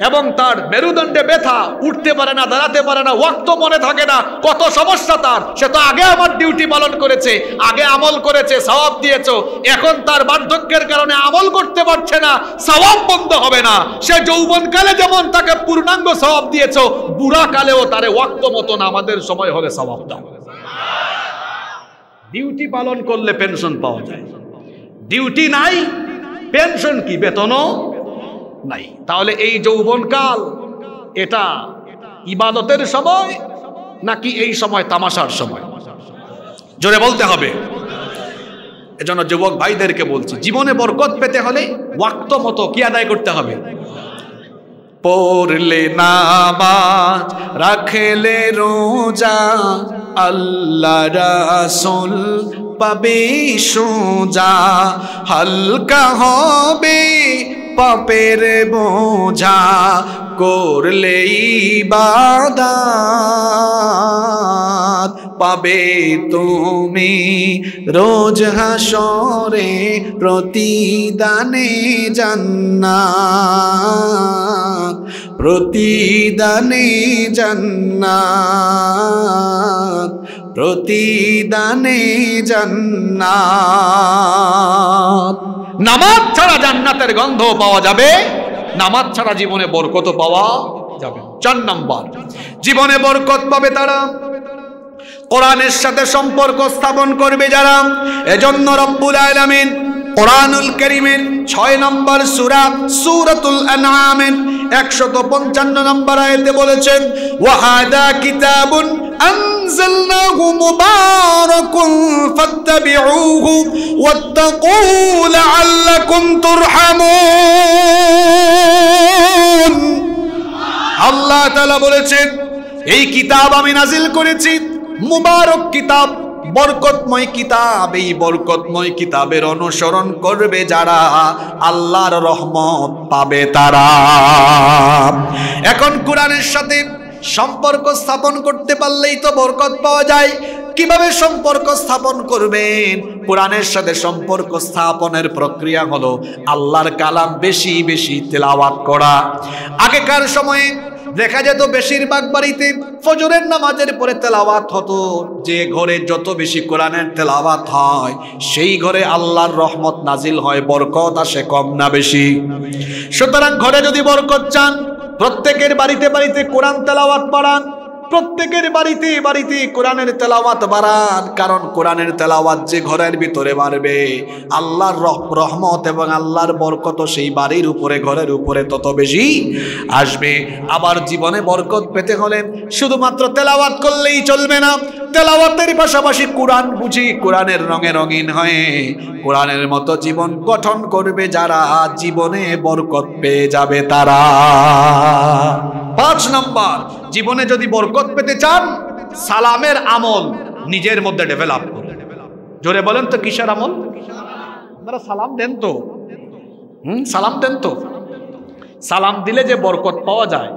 এবং তার মেরুদণ্ডে ব্যথা, উঠতে পারে না, দাঁড়াতে পারে না, ওয়াক্ত মনে থাকে না, কত সমস্যা তার। সে তো আগে আমার ডিউটি পালন করেছে, আগে আমল করেছে, সওয়াব দিয়েছ। এখন তার বার্ধক্যের কারণে আমল করতে পারছে না, সওয়াব বন্ধ হবে না। সে যৌবনকালে যেমন তাকে পূর্ণাঙ্গ সওয়াব দিয়েছ বুড়া কালেও তারে ওয়াক্ত মতন আমাদের সময় হলে সওয়াব দাও। ডিউটি পালন করলে পেনশন পাওয়া যায়। ডিউটি নাই, পেনশন কি? বেতনও নাই। তাহলে এই যৌবনকাল, এটা ইবাদতের সময় নাকি এই সময় তামাশার সময়? জোরে বলতে হবে। এজন্য যুবক ভাইদেরকে বলছি, জীবনে বরকত পেতে হলে ওয়াক্ত মতো কি আদায় করতে হবে? পড়লে নামাজ, রাখলে রোজা, আল্লাহ রাসুল পাবে সোজা, হালকা হবে পাপের বোঝা করলে ইবাদাত পাবে তুমি রোজ হাসরে প্রতিদানে জান্নাত। প্রতিদানে জান্নাত। প্রতিদানে জান্নাত। নামাজ ছাড়া জান্নাতের গন্ধ পাওয়া যাবে, নামাজ ছাড়া জীবনে বরকত পাওয়া যাবে। চার নাম্বার, জীবনে বরকত পাবে তারা। কোরআনের সাথে সম্পর্ক স্থাপন করবে যারা। এজন্য রব্বুল আলামিন কোরআনুল করিমের ছয় নম্বর সুরা সুরাতুল আনআমের একশত পঞ্চান্ন নম্বর আয়াতে বলেছেন ওয়াহাদা কিতাবুন أنزلناه مبارك فاتبعوه واتقوا لعلكم ترحمون আল্লাহ তাআলা বলেছেন এই কিতাব আমি নাজিল করেছি মুবারক কিতাব বরকতময় কিতাব, এই বরকতময় কিতাবের অনুসরণ করবে যারা, আল্লাহর রহমত পাবে তারা। এখন কোরআনের সাথে সম্পর্ক স্থাপন করতে পারলেই তো বরকত পাওয়া যায়। কীভাবে সম্পর্ক স্থাপন করবেন? কোরআনের সাথে সম্পর্ক স্থাপনের প্রক্রিয়া হলো আল্লাহর কালাম বেশি বেশি তেলাওয়াত করা। আগেকার সময়ে দেখা যেত বেশিরভাগ বাড়িতে ফজরের নামাজের পরে তেলাওয়াত হতো। যে ঘরে যত বেশি কোরআনের তেলাওয়াত হয়, সেই ঘরে আল্লাহর রহমত নাজিল হয়, বরকত আসে কম না বেশি। সুতরাং ঘরে যদি বরকত চান, প্রত্যেকের বাড়িতে বাড়িতে কোরআন তেলাওয়াত বাড়ান প্রত্যেকের বাড়িতে বাড়িতে কোরআনের তেলাওয়াত বাড়ান। কারণ কোরআনের তেলাওয়াত যে ঘরের ভিতরে বাড়বে, আল্লাহর রহমত এবং আল্লাহর বরকত সেই বাড়ির উপরে, ঘরের উপরে তত বেশি আসবে। আবার জীবনে বরকত পেতে হলে শুধুমাত্র তেলাওয়াত করলেই চলবে না। তেলাওয়াতের পাশাপাশি কোরআন বুঝি, কোরআনের রঙে রঙিন হয়ে কোরআনের মতো জীবন গঠন করবে যারা, জীবনে বরকত পেয়ে যাবে তারা। পাঁচ নম্বর জীবনে যদি বরকত পেতে চান, সালামের আমল নিজের মধ্যে ডেভেলপ করুন। জোরে বলেন তো, কিসের আমল? আপনারা সালাম দেন তো। হুম, সালাম দেন তো। সালাম দিলে যে বরকত পাওয়া যায়,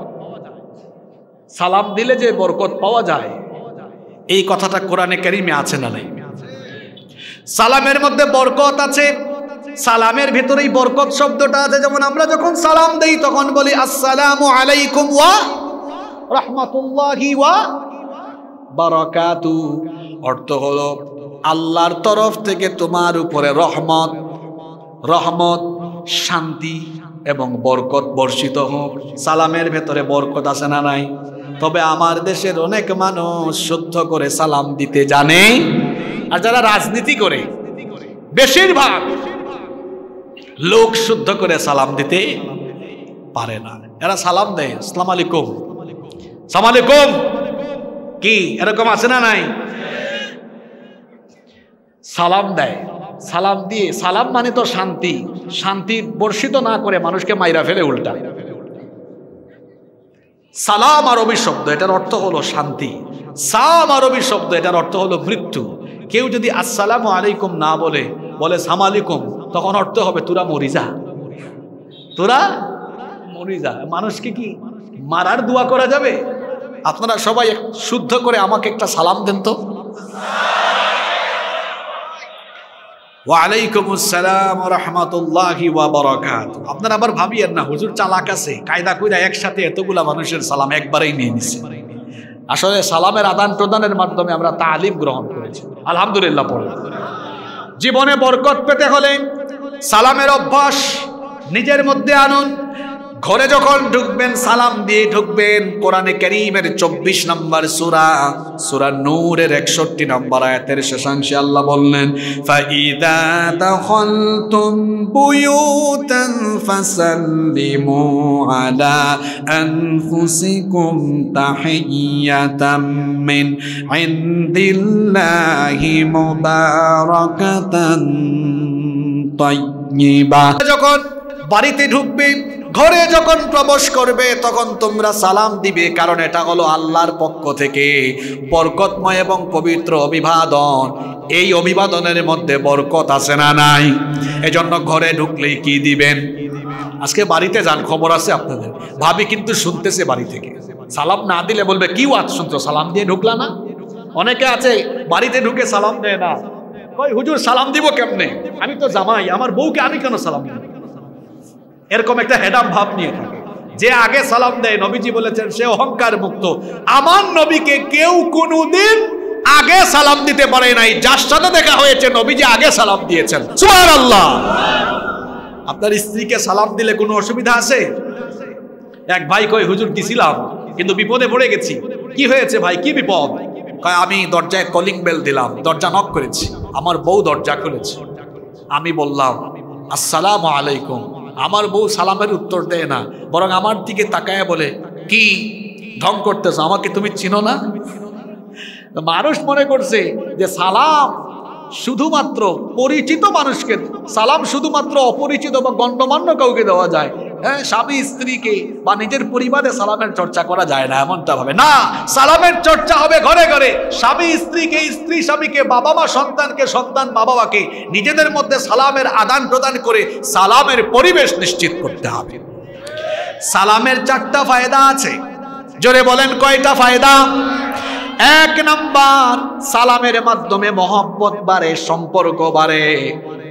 সালাম দিলে যে বরকত পাওয়া যায়, এই কথাটা কোরআনে কারিমে আছে না নাই? সালামের মধ্যে বরকত আছে, সালামের ভিতরেই বরকত শব্দটা আছে। যেমন আমরা যখন সালাম দেই, তখন বলি, আসসালামু আলাইকুম ওয়া রাহমাতুল্লাহি ওয়া বারাকাতু অর্থ হলো আল্লাহর তরফ থেকে তোমার উপরে রহমত রহমত, শান্তি এবং বরকত বর্ষিত হোক। সালামের ভেতরে বরকত আছে না নাই? তবে আমার দেশের অনেক মানুষ শুদ্ধ করে সালাম দিতে জানে। আর যারা রাজনীতি করে, বেশিরভাগ লোক শুদ্ধ করে সালাম দিতে পারে না। এরা সালাম দেয় সালাম আলাইকুম। সালাম আলাইকুম কি, এরকম আছে না নাই? সালাম দেয়। সালাম দিয়ে, সালাম মানে তো শান্তি। শান্তি বর্ষিত না করে মানুষকে মাইরা ফেলে উল্টা। সালাম আরবি শব্দ, এটার অর্থ হলো শান্তি। সাম আরবি শব্দ, এটার অর্থ হলো মৃত্যু। কেউ যদি আসসালামু আলাইকুম না বলে বলে সাম আলাইকুম তখন অর্থ হবে তোরা মরি যা। তোরা মরি যা। মানুষকে কি মারার দোয়া করা যাবে? আপনারা সবাই শুদ্ধ করে আমাকে একটা সালাম দেন তো। আপনারা আবার ভাবিয়েন না, হুজুর চালাক আছে, কায়দা একসাথে এতগুলা মানুষের সালাম একবারেই নিয়ে আসলে সালামের আদান প্রদানের মাধ্যমে আমরা তালিম গ্রহণ করেছি। জীবনে বরকত পেতে হলে সালামের অভ্যাস নিজের মধ্যে আনুন ঘরে যখন ঢুকবেন, সালাম দিয়ে ঢুকবেন, কোরআনে করিমের চব্বিশ নম্বর সুরা সুরা নূরের একষট্টি নম্বর আয়াতের শেষাংশে আল্লাহ বললেন যখন বাড়িতে ঢুকবে ঘরে যখন প্রবেশ করবে, তখন তোমরা সালাম দিবে, কারণ এটা হলো আল্লাহর পক্ষ থেকে। বরকতময় এবং পবিত্র অভিবাদন। এই অভিবাদনের মধ্যে বরকত আছে না নাই? এজন্য ঘরে ঢুকলেই কি দিবেন? আজকে বাড়িতে যান, খবর আছে আপনাদের। ভাবি কিন্তু শুনতেছে বাড়ি থেকে। সালাম না দিলে বলবে, কি ওয়াজ শুনছো? সালাম দিয়ে ঢুকলা না? অনেকে আছে, বাড়িতে ঢুকে সালাম দেয় না। কই হুজুর, সালাম দিব কেমনে? আমি তো জামাই, আমার বউকে আমি কেন সালাম দিব? এরকম একটা হেডাম ভাব নিয়ে থাকে। যে আগে সালাম দেয়, নবীজি বলেছেন, সে অহংকার মুক্ত। আমার নবীকে কেউ কোনোদিন আগে সালাম দিতে পারে নাই। যার সাথে দেখা হয়েছে, নবীজি আগে সালাম দিয়েছেন। সুবহানাল্লাহ! আপনার স্ত্রীকে সালাম দিলে কোনো অসুবিধা আছে? এক ভাই কই হুজুর দিছিলাম কিন্তু বিপদে পড়ে গেছি। কি হয়েছে ভাই? কি বিপদ? কয়, আমি দরজায় কলিং বেল দিলাম। দরজা নক করেছি। আমার বউ দরজা খুলেছে। আমি বললাম, আসসালামু আলাইকুম। আমার বউ সালামের উত্তর দেয় না, বরং আমার দিকে তাকায় বলে, কি ঢং করতেছ? আমাকে তুমি চিনো না? মানুষ মনে করছে যে সালাম শুধুমাত্র পরিচিত মানুষকে, সালাম শুধুমাত্র অপরিচিত বা গণ্যমান্য কাউকে দেওয়া যায়। হ্যাঁ স্বামী স্ত্রীকে বা নিজের পরিবারে সালামের চর্চা করা যায় না, এমনটা ভাবে। না, সালামের চর্চা হবে ঘরে ঘরে। স্বামী স্ত্রীকে, স্ত্রী স্বামীকে বাবা মা সন্তানকে, সন্তান বাবা মাকে নিজেদের মধ্যে সালামের আদান প্রদান করে সালামের পরিবেশ নিশ্চিত করতে হবে। সালামের চারটা ফায়দা আছে। জোরে বলেন কয়টা ফায়দা? এক নাম্বার, সালামের মাধ্যমে মহব্বত বাড়ে, সম্পর্ক বাড়ে।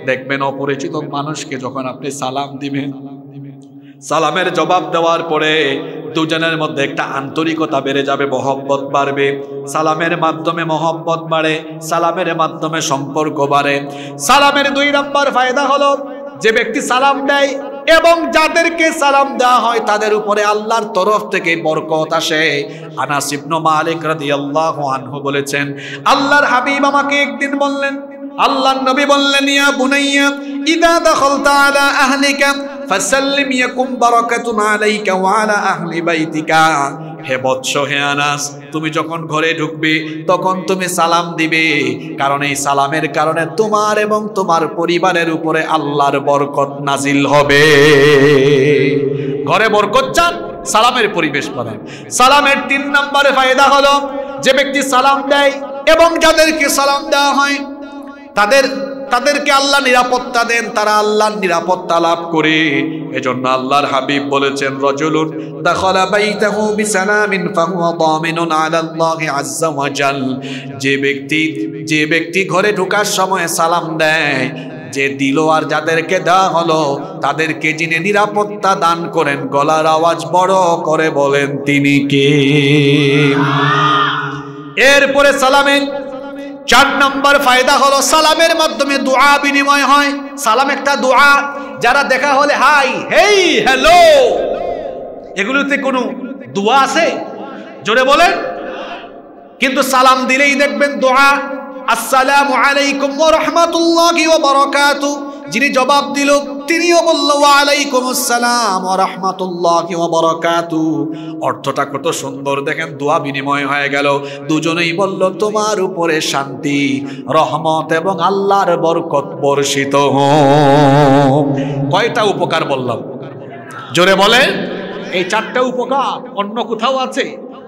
দেখবেন অপরিচিত মানুষকে যখন আপনি সালাম দিবেন সালামের জবাব দেওয়ার পরে দুজনের মধ্যে একটা আন্তরিকতা বেড়ে যাবে, মহব্বত বাড়বে। সালামের মাধ্যমে মহব্বত বাড়ে, সালামের মাধ্যমে সম্পর্ক বাড়ে। সালামের দুই নম্বর ফায়দা হলো, যে ব্যক্তি সালাম দেয় এবং যাদেরকে সালাম দেওয়া হয় তাদের উপরে আল্লাহর তরফ থেকে বরকত আসে। আনাস ইবনু মালিক রাদিয়াল্লাহু আনহু বলেছেন, আল্লাহর হাবিব আমাকে একদিন বললেন, আল্লাহর নবী বললেন, ইয়া বুনাইয়া, ইদা দাখালতা আলা আহলিকা ফাসাল্লিম ইয়াকুম বারাকাতুন আলাইকা ওয়া আলা আহলি হে বৎস, হে আনাস, তুমি যখন ঘরে ঢুকবে, তখন তুমি সালাম দিবে। কারণ এই সালামের কারণে তোমার এবং তোমার পরিবারের উপরে আল্লাহর বরকত নাজিল হবে। ঘরে বরকত চান, সালামের পরিবেশ করেন সালামের তিন নম্বরে ফায়দা হলো, যে ব্যক্তি সালাম দেয় এবং যাদেরকে সালাম দেওয়া হয়, তাদের তাদেরকে আল্লাহ নিরাপত্তা দেন, তারা আল্লাহর নিরাপত্তা লাভ করে। এজন্য আল্লাহর হাবিব বলেছেন, রজুলুন দাখালা বাইতাহু বিসালামিন ফাহুয়া দামিনুন আলা আল্লাহি আজ্জা ওয়া যে ব্যক্তি যে ব্যক্তি ঘরে ঢোকার সময় সালাম দেয়, যে দিল আর যাদেরকে দেওয়া হলো, তাদেরকে যিনি নিরাপত্তা দান করেন, গলার আওয়াজ বড় করে বলেন, তিনি কে? এরপরে সালামের চার নম্বর ফায়দা হলো সালামের মাধ্যমে দোয়া বিনিময় হয়। সালাম একটা দোয়া, যারা দেখা হলে, হাই, হেই, হ্যালো। এগুলোতে কোনো দোয়া আছে? জোরে বলেন। কিন্তু সালাম দিলেই দেখবেন দোয়া, আসসালামু আলাইকুম ওয়া রাহমাতুল্লাহি ওয়া বারাকাতু। যিনি জবাব দিল, তিনিও বলল ওয়া আলাইকুম আসসালাম ওয়া রাহমাতুল্লাহি ওয়া বারাকাতু। অর্থটা কত সুন্দর, দেখেন দোয়া বিনিময় হয়ে গেল। দুজনেই বলল, তোমার উপরে শান্তি, রহমত এবং আল্লাহর বরকত বর্ষিত হোক। কয়টা উপকার বললাম? জোরে বলে এই চারটা উপকার অন্য কোথাও আছে?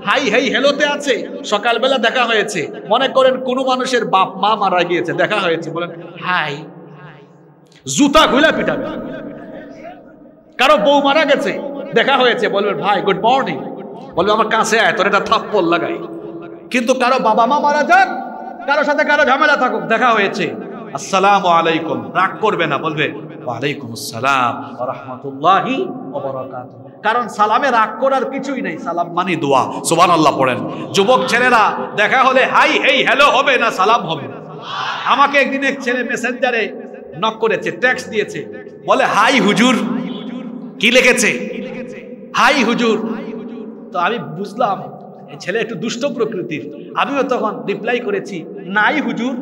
হাই হাই, হেলোতে আছে। সকালবেলা দেখা হয়েছে। মনে করেন কোন মানুষের বাপ মা মারা গিয়েছে, দেখা হয়েছে। বলেন, হাই জুতা খুলে পিটাবে। কারও বউ মারা গেছে, দেখা হয়েছে, বলবে, ভাই গুড মর্নিং বলবে, আমার কাছে আয়, তোর এটা থাপ্পল লাগাই। কিন্তু কারও বাবা মা মারা যান কারও সাথে কারও ঝামেলা থাকুক, দেখা হয়েছে। আসসালামু আলাইকুম। রাগ করবে না, বলবে, ওয়ালাইকুম আসসালাম রাহমাতুল্লাহি কারণ সালামে রাগ করার কিছুই নেই, সালাম মানে দোয়া, সুবহানাল্লাহ পড়েন। যুবক ছেলেরা, দেখা হলে, হাই, এই হ্যালো হবে না, সালাম হবে। আমাকে একদিন এক ছেলে মেসেঞ্জারে নক করেছে টেক্সট দিয়েছে। বলে, হাই হুজুর। কি লিখেছে? হাই হুজুর। তো আমি বুঝলাম ছেলে একটু দুষ্ট প্রকৃতির। আমিও তখন রিপ্লাই করেছি, নাই হুজুর।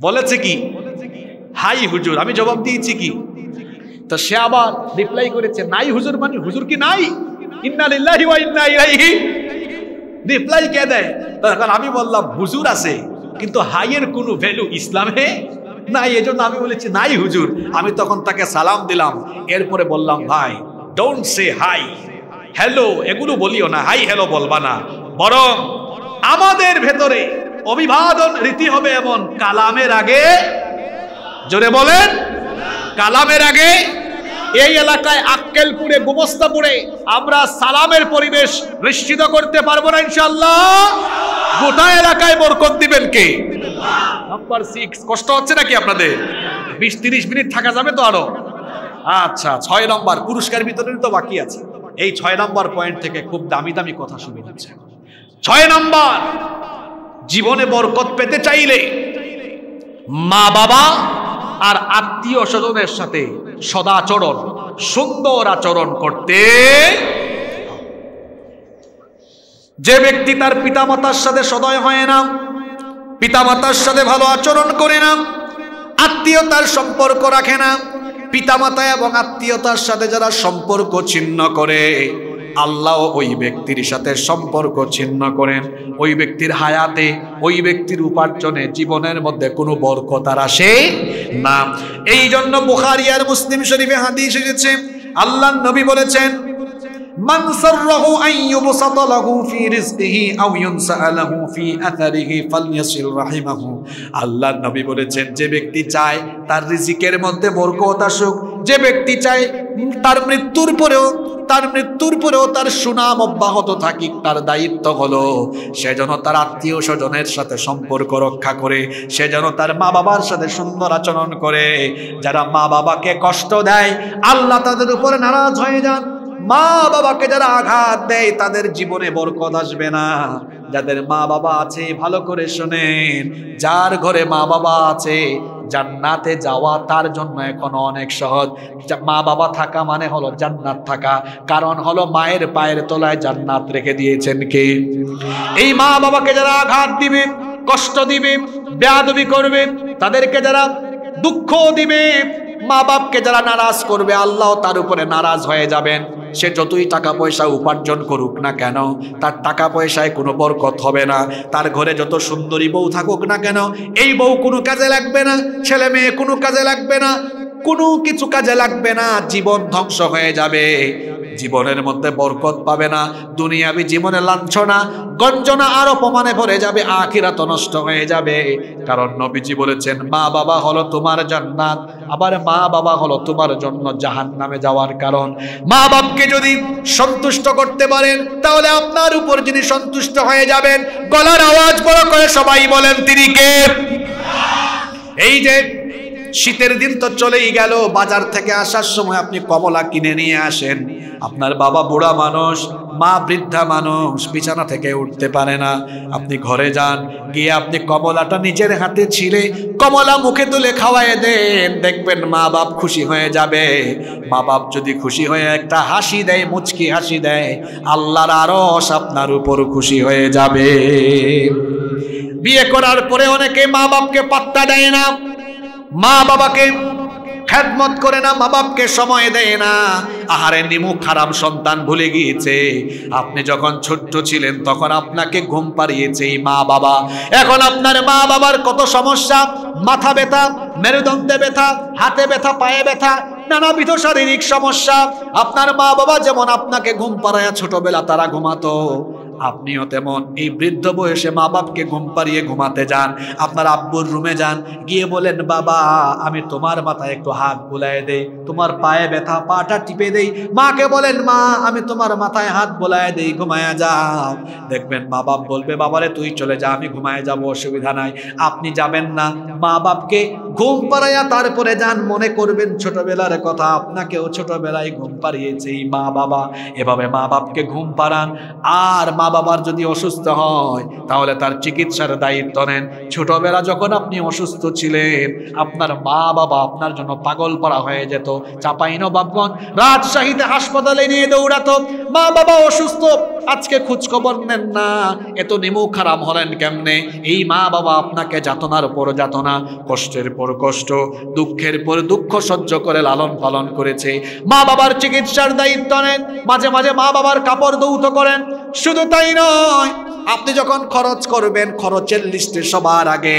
বলেছে কি? হাই হুজুর। আমি জবাব দিয়েছি কি? তো সে আবার রিপ্লাই করেছে, নাই হুজুর মানে হুজুর কি নাই? ইন্না লিল্লাহি ওয়া ইন্না ইলাইহি। রিপ্লাই কে দেয়? তখন আমি বললাম, হুজুর আছে। কিন্তু হাইয়ের কোনো ভ্যালু ইসলামে নাই, এজন্য আমি বলেছি, নাই হুজুর। আমি তখন তাকে সালাম দিলাম। এরপরে বললাম, ভাই ডোন্ট সে হাই হ্যালো এগুলো বলিও না। হাই হ্যালো বলবা না। বরং আমাদের ভেতরে অভিবাদন রীতি হবে এমন কালামের আগে। জোরে বলেন, কালামের আগে এই এলাকায় আক্কেলপুরে গোবস্তাপুরে আমরা সালামের পরিবেশ নিশ্চিত করতে পারব না ইনশাল্লাহ গোটা এলাকায় বরকত দিবেন কে? নাম্বার সিক্স কষ্ট হচ্ছে নাকি আপনাদের? বিশ, তিরিশ মিনিট থাকা যাবে তো আরও? আচ্ছা ছয় নম্বর, পুরস্কার বিতরণ তো বাকি আছে। এই ছয় নম্বর পয়েন্ট থেকে খুব দামি দামি কথা শুনে যাচ্ছে ছয় নম্বর, জীবনে বরকত পেতে চাইলে মা বাবা আর আত্মীয় স্বজনের সাথে সদাচরণ, সুন্দর আচরণ করতে যে ব্যক্তি তার পিতামাতার সাথে সদয় হয় না, পিতামাতার সাথে ভালো আচরণ করে না, আত্মীয়তার সম্পর্ক রাখে না, পিতামাতা এবং আত্মীয়তার সাথে যারা সম্পর্ক ছিন্ন করে, আল্লাহ ওই ব্যক্তির সাথে সম্পর্ক ছিন্ন করেন। ওই ব্যক্তির হায়াতে, ওই ব্যক্তির উপার্জনে জীবনের মধ্যে কোনো বরকতার আসে না। এই জন্য বুখারি আর মুসলিম শরীফে হাদিস এসেছে আল্লাহ নবী বলেছেন মান সাররাহু আন ইউবসাত লাহু ফি রিজকিহি আও ইউনসা লাহু ফি আথারিহি ফালইয়াসিল রাহিমাহু। আল্লাহর নবী বলেছেন, যে ব্যক্তি চায় তার রিজিকের মধ্যে বরকত আসুক, যে ব্যক্তি চায় তার মৃত্যুর পরেও, তার মৃত্যুর পরেও তার সুনাম অব্যাহত থাকি তার দায়িত্ব হলো সে যেন তার আত্মীয় স্বজনের সাথে সম্পর্ক রক্ষা করে, সে যেন তার মা বাবার সাথে সুন্দর আচরণ করে। যারা মা বাবাকে কষ্ট দেয়, আল্লাহ তাদের উপরে নারাজ হয়ে যান। মা বাবাকে যারা আঘাত দেয়, তাদের জীবনে বরকত আসবে না। যাদের মা বাবা আছে, ভালো করে শোনেন। যার ঘরে মা বাবা আছে, জান্নাতে যাওয়া তার জন্য এখন অনেক সহজ। মা বাবা থাকা মানে হলো জান্নাত থাকা। কারণ হলো মায়ের পায়ের তলায় জান্নাত রেখে দিয়েছেন কে? এই মা বাবাকে যারা আঘাত দিবে, কষ্ট দিবে, বেয়াদবি করবে, তাদেরকে যারা দুঃখ দিবে মা বাপকে যারা নারাজ করবে, আল্লাহ তার উপরে নারাজ হয়ে যাবেন। সে যতই টাকা পয়সা উপার্জন করুক না কেন, তার টাকা পয়সায় কোনো বরকত হবে না। তার ঘরে যত সুন্দরী বউ থাকুক না কেন, এই বউ কোনো কাজে লাগবে না, ছেলে মেয়ে কোনো কাজে লাগবে না, কোনো কিছু কাজে লাগবে না, জীবন ধ্বংস হয়ে যাবে। জীবনের মধ্যে বরকত পাবে না, দুনিয়াবি জীবনে লাঞ্ছনা, গঞ্জনা আর অপমানে ভরে যাবে, আখিরাত নষ্ট হয়ে যাবে। কারণ নবীজি বলেছেন, মা বাবা হলো তোমার জান্নাত। আবার মা বাবা হলো তোমার জন্য জাহান নামে যাওয়ার কারণ। মা বাপকে যদি সন্তুষ্ট করতে পারেন, তাহলে আপনার উপর যিনি সন্তুষ্ট হয়ে যাবেন, গলার আওয়াজ বড় করে সবাই বলেন, তিনি কে? এই যে শীতের দিন তো চলেই গেল। বাজার থেকে আসার সময় আপনি কমলা কিনে নিয়ে আসেন। আপনার বাবা বুড়া মানুষ, মা বৃদ্ধা মানুষ, বিছানা থেকে উঠতে পারে না। আপনি ঘরে যান, গিয়ে আপনি কমলাটা নিজের হাতে ছিলে কমলা মুখে তুলে খাওয়াই দেন। দেখবেন মা বাপ খুশি হয়ে যাবে। মা বাপ যদি খুশি হয়ে একটা হাসি দেয়, মুচকি হাসি দেয়, আল্লাহর আরস আপনার উপর খুশি হয়ে যাবে। বিয়ে করার পরে অনেকে মা বাপকে পাত্তা দেয় না। মা বাবাকে খেদমত করে না মা বাপকে সময় দেয় না। আহারে নিমুখ খারাপ সন্তান ভুলে গিয়েছে। আপনি যখন ছোট্ট ছিলেন, তখন আপনাকে ঘুম পাড়িয়েছে মা বাবা এখন আপনার মা বাবার কত সমস্যা? মাথা ব্যথা মেরুদণ্ডে ব্যথা, হাতে ব্যথা, পায়ে ব্যথা, নানাবিধ শারীরিক সমস্যা। আপনার মা বাবা যেমন আপনাকে ঘুম পাড়ায়া ছোটবেলা তারা ঘুমাতো। আপনিও তেমন। এই বৃদ্ধ বয়সে মা বাপকে ঘুম পাড়িয়ে ঘুমাতে যান। আপনার আব্বুর রুমে যান। গিয়ে বলেন, বাবা, আমি তোমার মাথায় একটু হাত বুলাই দেই। তোমার পায়ে ব্যথা, পাটা টিপে দেই। মাকে বলেন, মা, আমি তোমার মাথায় হাত বোলায় দেই, ঘুমায়া যাও। দেখবেন মা বাপ বলবে, বাবারে, তুই চলে যা, আমি ঘুমায় যাব, অসুবিধা নাই। আপনি যাবেন না। মা বাপকে ঘুম পাড়াইয়া তারপরে যান। মনে করবেন, ছোটবেলার কথা। আপনাকেও ছোটবেলায় ঘুম পাড়িয়েছে এই মা বাবা। এভাবে মা বাপকে ঘুম পাড়ান। আর মা বাবার যদি অসুস্থ হয়, তাহলে তার চিকিৎসার দায়িত্ব নেন। ছোটবেলা যখন আপনি অসুস্থ ছিলেন, আপনার মা বাবা আপনার জন্য পাগল পড়া হয়ে যেত। চাপাইন বাবগণ রাজশাহীতে হাসপাতালে নিয়ে দৌড়াতো। মা বাবা অসুস্থ, আজকে খোঁজখবর নেন না। এত নিমুখ খারাপ হলেন কেমনে? এই মা বাবা আপনাকে যাতনার পর যাতনা, কষ্টের পর কষ্ট, দুঃখের পর দুঃখ সহ্য করে লালন পালন করেছে। মা বাবার চিকিৎসার দায়িত্ব নেন। মাঝে মাঝে মা বাবার কাপড় দৌত করেন। শুধু তাই নয়। আপনি যখন খরচ করবেন, খরচের লিস্টে সবার আগে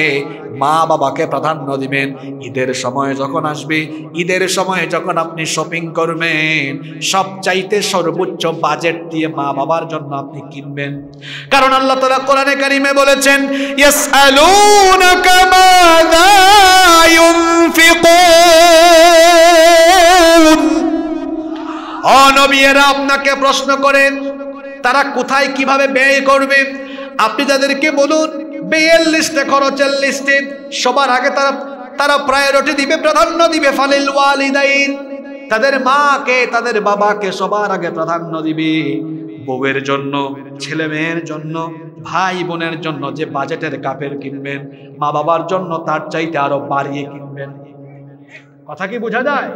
মা বাবাকে প্রাধান্য দিবেন। ঈদের সময় যখন আসবে, ঈদের সময় যখন আপনি শপিং করবেন, সব চাইতে সর্বোচ্চ বাজেট দিয়ে মা বাবার জন্য আপনি কিনবেন। কারণ আল্লাহ তালা কোরআনে কারিমে বলেছেন অনবীরা আপনাকে প্রশ্ন করেন তারা কোথায় কীভাবে ব্যয় করবে? আপনি তাদেরকে বলুন, ব্যয়ের লিস্টে খরচের লিস্টে সবার আগে তারা তারা প্রায়োরিটি দিবে, প্রাধান্য দিবে। ফালিল ওয়ালিদাইন। তাদের মাকে, তাদের বাবাকে সবার আগে প্রাধান্য দিবে। বউয়ের জন্য, ছেলে মেয়ের জন্য, ভাই বোনের জন্য যে বাজেটের কাপের কিনবেন, মা বাবার জন্য তার চাইতে আরও বাড়িয়ে কিনবেন। কথা কি বোঝা যায়?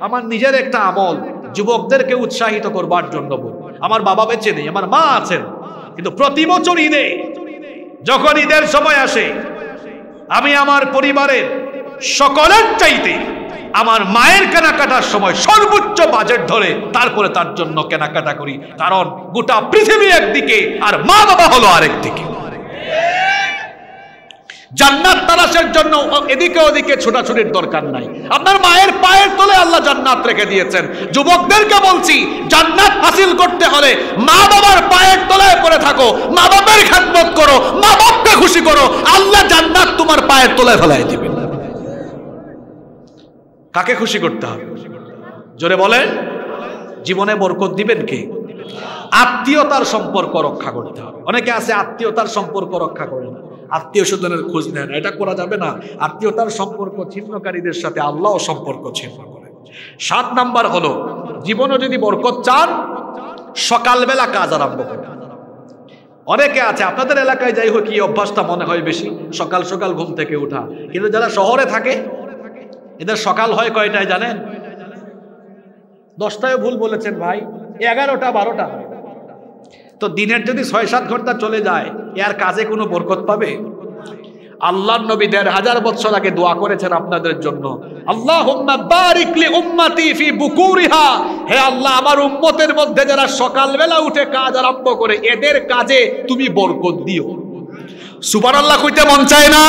আমার নিজের একটা আমল, যুবকদেরকে উৎসাহিত করবার জন্য বল। আমার বাবা বেঁচে নেই, আমার মা আছেন। কিন্তু প্রতি বছর ঈদে, যখন ঈদের সময় আসে, আমি আমার পরিবারের সকলের চাইতে আমার মায়ের কেনাকাটার সময় সর্বোচ্চ বাজেট ধরে তারপরে তার জন্য কেনাকাটা করি। কারণ গোটা পৃথিবী একদিকে আর মা বাবা হলো আরেক দিকে। জান্নাত তালাশের জন্য এদিকে ওদিকে ছোটাছুটির দরকার নাই। আপনার মায়ের পায়ের তলে আল্লাহ জান্নাত রেখে দিয়েছেন। যুবকদেরকে বলছি, জান্নাত হাসিল করতে হলে মা বাবার পায়ের তলায় পড়ে থাকো, মা বাবার খেদমত করো, মা বাপকে খুশি করো, আল্লাহ জান্নাত তোমার পায়ের তলায় ফেলাই দিবে। কাকে খুশি করতে হবে? জোরে বলেন। জীবনে বরকত দিবেন কে? আত্মীয়তার সম্পর্ক রক্ষা করতে হবে। অনেকে আছে আত্মীয়তার সম্পর্ক রক্ষা করে না। আত্মীয় স্বজনের খোঁজ নেন এটা করা যাবে না। আত্মীয়তার সম্পর্ক ছিন্নকারীদের সাথে আল্লাহ সম্পর্ক ছিন্ন করে। সাত নাম্বার হলো, জীবনে যদি বরকত চান, সকালবেলা কাজ আরম্ভ করে অনেকে আছে, আপনাদের এলাকায় যাই হোক, এই অভ্যাসটা মনে হয় বেশি, সকাল সকাল ঘুম থেকে ওঠা। কিন্তু যারা শহরে থাকে, এদের সকাল হয় কয়টায় জানেন? দশটায় ভুল বলেছেন ভাই, এগারোটা, বারোটা তো দিনের যদি ছয় সাত ঘণ্টা চলে যায় এর কাজে কোনো বরকত পাবে? আল্লাহ নবী দেড় হাজার বছর আগে দোয়া করেছেন আপনাদের জন্য। আল্লাহ হে আল্লাহ, আমার উম্মতের মধ্যে যারা সকালবেলা উঠে কাজ আরম্ভ করে, এদের কাজে তুমি বরকত দিও। সুপার আল্লাহ কইতে মন চায় না?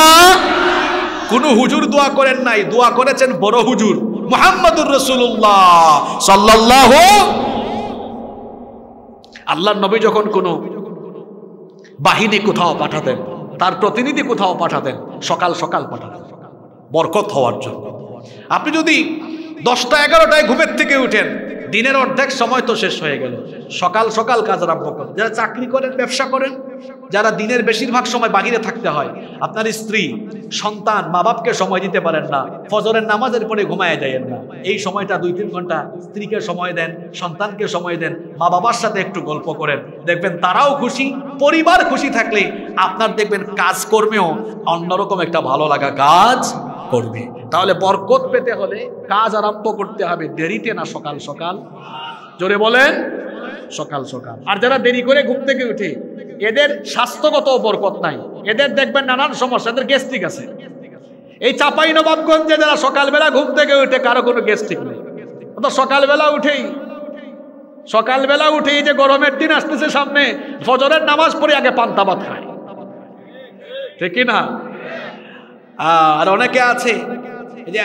কোন হুজুর দোয়া করেন নাই, দোয়া করেছেন বড় হুজুর, মোহাম্মদুর রসুল্লাহ সাল্লাহ আল্লাহ নবী যখন কোনো বাহিনী কোথাও পাঠাতেন, তার প্রতিনিধি কোথাও পাঠাতেন, সকাল সকাল পাঠাতেন। বরকত হওয়ার জন্য। আপনি যদি দশটা এগারোটায় ঘুমের থেকে উঠেন দিনের অর্ধেক সময় তো শেষ হয়ে গেল। সকাল সকাল কাজ আরম্ভ করেন যারা চাকরি করেন, ব্যবসা করেন, যারা দিনের বেশিরভাগ সময় বাহিরে থাকতে হয়, আপনার স্ত্রী, সন্তান মা বাপকে সময় দিতে পারেন না, ফজরের নামাজের পরে ঘুমায় যাইয়েন না। এই সময়টা দুই তিন ঘণ্টা স্ত্রীকে সময় দেন, সন্তানকে সময় দেন মা বাবার সাথে একটু গল্প করেন। দেখবেন তারাও খুশি, পরিবার খুশি থাকলে আপনার দেখবেন কাজ কর্মেও অন্যরকম একটা ভালো লাগা কাজ করবে। তাহলে বরকত পেতে হলে কাজ আরম্ভ করতে হবে দেরিতে না সকাল সকাল। জোরে বলেন, সকাল সকাল। আর যারা দেরি করে ঘুম থেকে উঠে, এদের স্বাস্থ্যগত বরকত নাই। এদের দেখবেন নানান সমস্যা, এদের গ্যাস্ট্রিক আছে। এই চাপাই নবাবগঞ্জে যারা সকালবেলা ঘুম থেকে উঠে, কারও কোনো গ্যাস্ট্রিক নেই। তো সকালবেলা উঠেই সকালবেলা উঠেই যে গরমের দিন আসতেছে সামনে, ফজরের নামাজ পড়ে আগে পান্তা ভাত খায়। ঠিক না? আর অনেকে আছে যে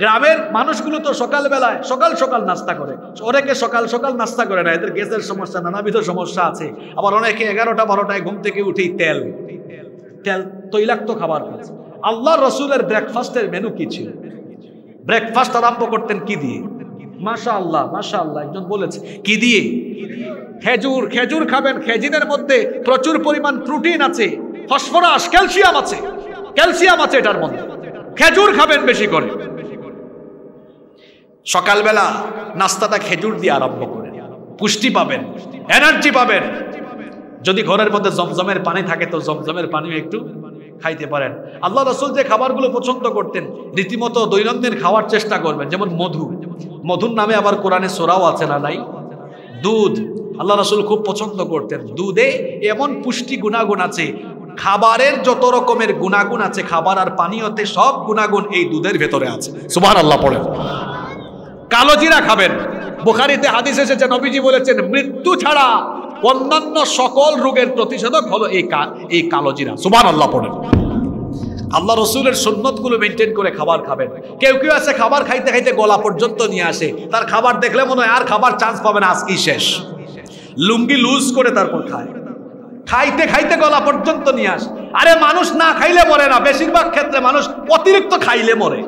গ্রামের মানুষগুলো তো সকালবেলায়, সকাল সকাল নাস্তা করে। অনেকে সকাল সকাল নাস্তা করে না, এদের গ্যাসের সমস্যা, নানাবিধ সমস্যা আছে। আবার অনেকে এগারোটা, বারোটায় ঘুম থেকে উঠেই তেল। তেল তৈলাক্ত খাবার খাচ্ছে। আল্লাহ রসুলের ব্রেকফাস্টের মেনু কি ছিল? ব্রেকফাস্ট আরম্ভ করতেন কি দিয়ে? মাশা আল্লাহ মাশা আল্লাহ একজন বলেছে, কি দিয়ে? খেজুর খেজুর খাবেন খেজিনের মধ্যে প্রচুর পরিমাণ প্রোটিন আছে ফসফরাস ক্যালসিয়াম আছে। ক্যালসিয়াম আছে এটার মধ্যে। খেজুর খাবেন বেশি করে। সকালবেলা নাস্তাটা খেজুর দিয়ে আরম্ভ করে পুষ্টি পাবেন, এনার্জি পাবেন। যদি ঘরের মধ্যে জমজমের পানি থাকে, তো জমজমের পানিও একটু খাইতে পারেন। আল্লাহ রসুল যে খাবারগুলো পছন্দ করতেন, রীতিমতো দৈনন্দিন খাওয়ার চেষ্টা করবেন। যেমন মধু। মধুর নামে আবার কোরআনে সোরাও আছে না নাই? দুধ। আল্লাহ রসুল খুব পছন্দ করতেন। দুধে এমন পুষ্টি গুণাগুণ আছে খাবারের যত রকমের গুণাগুণ আছে, খাবার আর পানীয়তে সব গুণাগুণ এই দুধের ভেতরে আছে। সুবাহ আল্লাহ পড়েন। কালো জিরা খাবেন। বোখারিতে হাদিস এসেছে, নবীজি বলেছেন, মৃত্যু ছাড়া অন্যান্য সকল রোগের প্রতিষেধক হলো এই এই কালো জিরা। সুবাহ আল্লাহ পড়েন। আল্লাহ রসুলের সুন্নতগুলো মেনটেন করে খাবার খাবেন। কেউ কেউ আছে, খাবার খাইতে খাইতে গলা পর্যন্ত নিয়ে আসে। তার খাবার দেখলে মনে হয় আর খাবার চান্স পাবে না, আজকেই শেষ। লুঙ্গি লুজ করে তারপর খায়। খাইতে খাইতে গলা পর্যন্ত নিয়ে আস। আরে মানুষ না খাইলে মরে না, বেশিরভাগ ক্ষেত্রে মানুষ অতিরিক্ত খাইলে মরে।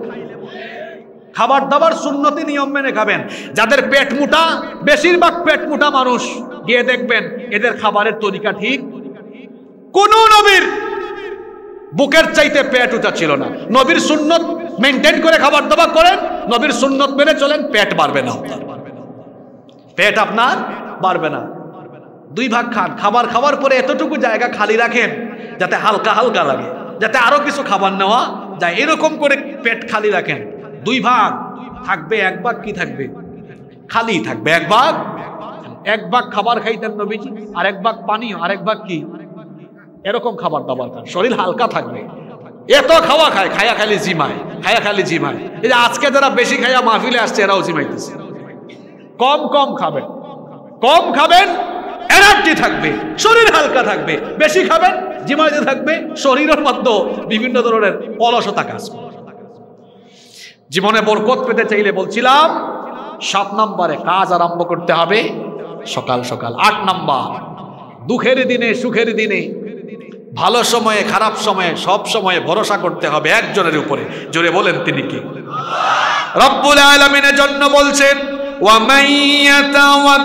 খাবার দাবার সুন্নতি নিয়ম মেনে খাবেন। যাদের পেট মুটা, বেশিরভাগ পেট মুটা মানুষ, গিয়ে দেখবেন এদের খাবারের তরিকা ঠিক। কোন নবীর বুকের চাইতে পেট উঠা ছিল না। নবীর সুন্নত মেনটেন করে খাবার দাবার করেন, নবীর সুন্নত মেনে চলেন, পেট বাড়বে না। পেট আপনার বাড়বে না। দুই ভাগ খান, খাবার খাওয়ার পরে এতটুকু জায়গা খালি রাখেন যাতে হালকা হালকা লাগে, যাতে আরও কিছু খাবার নেওয়া যায়। এরকম করে পেট খালি রাখেন। দুই ভাগ থাকবে, এক ভাগ কি থাকবে? খালি থাকবে, এক ভাগ। এক ভাগ খাবার খাইতেন নবীজি, আর এক ভাগ পানীয় আর এক ভাগ কি? এরকম খাবার দাবার খান। শরীর হালকা থাকবে। এত খাওয়া খায়, খায়া খালি জিমায়, খায়া খালি জিমায়। এই যে আজকে যারা বেশি খাইয়া মাহফিলে আসছে, এরাও জিমাইতেছে। কম কম খাবেন। কম খাবেন এনার্জি থাকবে, শরীর হালকা থাকবে, বেশি খাবেন, জিমাইতে থাকবে, শরীরের মধ্যে বিভিন্ন ধরনের অলসতা কাজ জীবনে বরকত পেতে চাইলে বলছিলাম, সাত নম্বরে কাজ আরম্ভ করতে হবে সকাল সকাল। আট নাম্বার, দুঃখের দিনে, সুখের দিনে, ভালো সময়ে, খারাপ সময়ে, সব সময়ে ভরসা করতে হবে একজনের উপরে। জোরে বলেন তিনি কি? রব্বুল আলমিনের জন্য বলছেন ওয়ামাইয়াতাওয়াত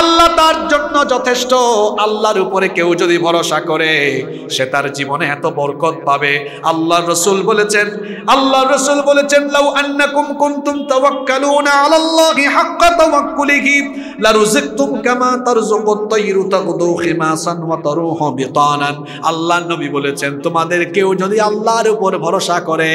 আল্লাহ তার জন্য যথেষ্ট। আল্লাহর উপরে কেউ যদি ভরসা করে, সে তার জীবনে এত বরকত পাবে। আল্লাহ রসুল বলেছেন আল্লাহ রসুল বলেছেন, লাউ আন্নাকুম কুনতুম তাওয়াক্কালুনা আলাল্লাহি হাক্কা তাওয়াক্কুলিহি লারুযিকতুম কামা তারযুকুত তায়রু তাগদু খিমাসান ওয়া তারুহু বিতানান। আল্লাহ নবী বলেছেন, তোমাদের কেউ যদি আল্লাহর উপর ভরসা করে,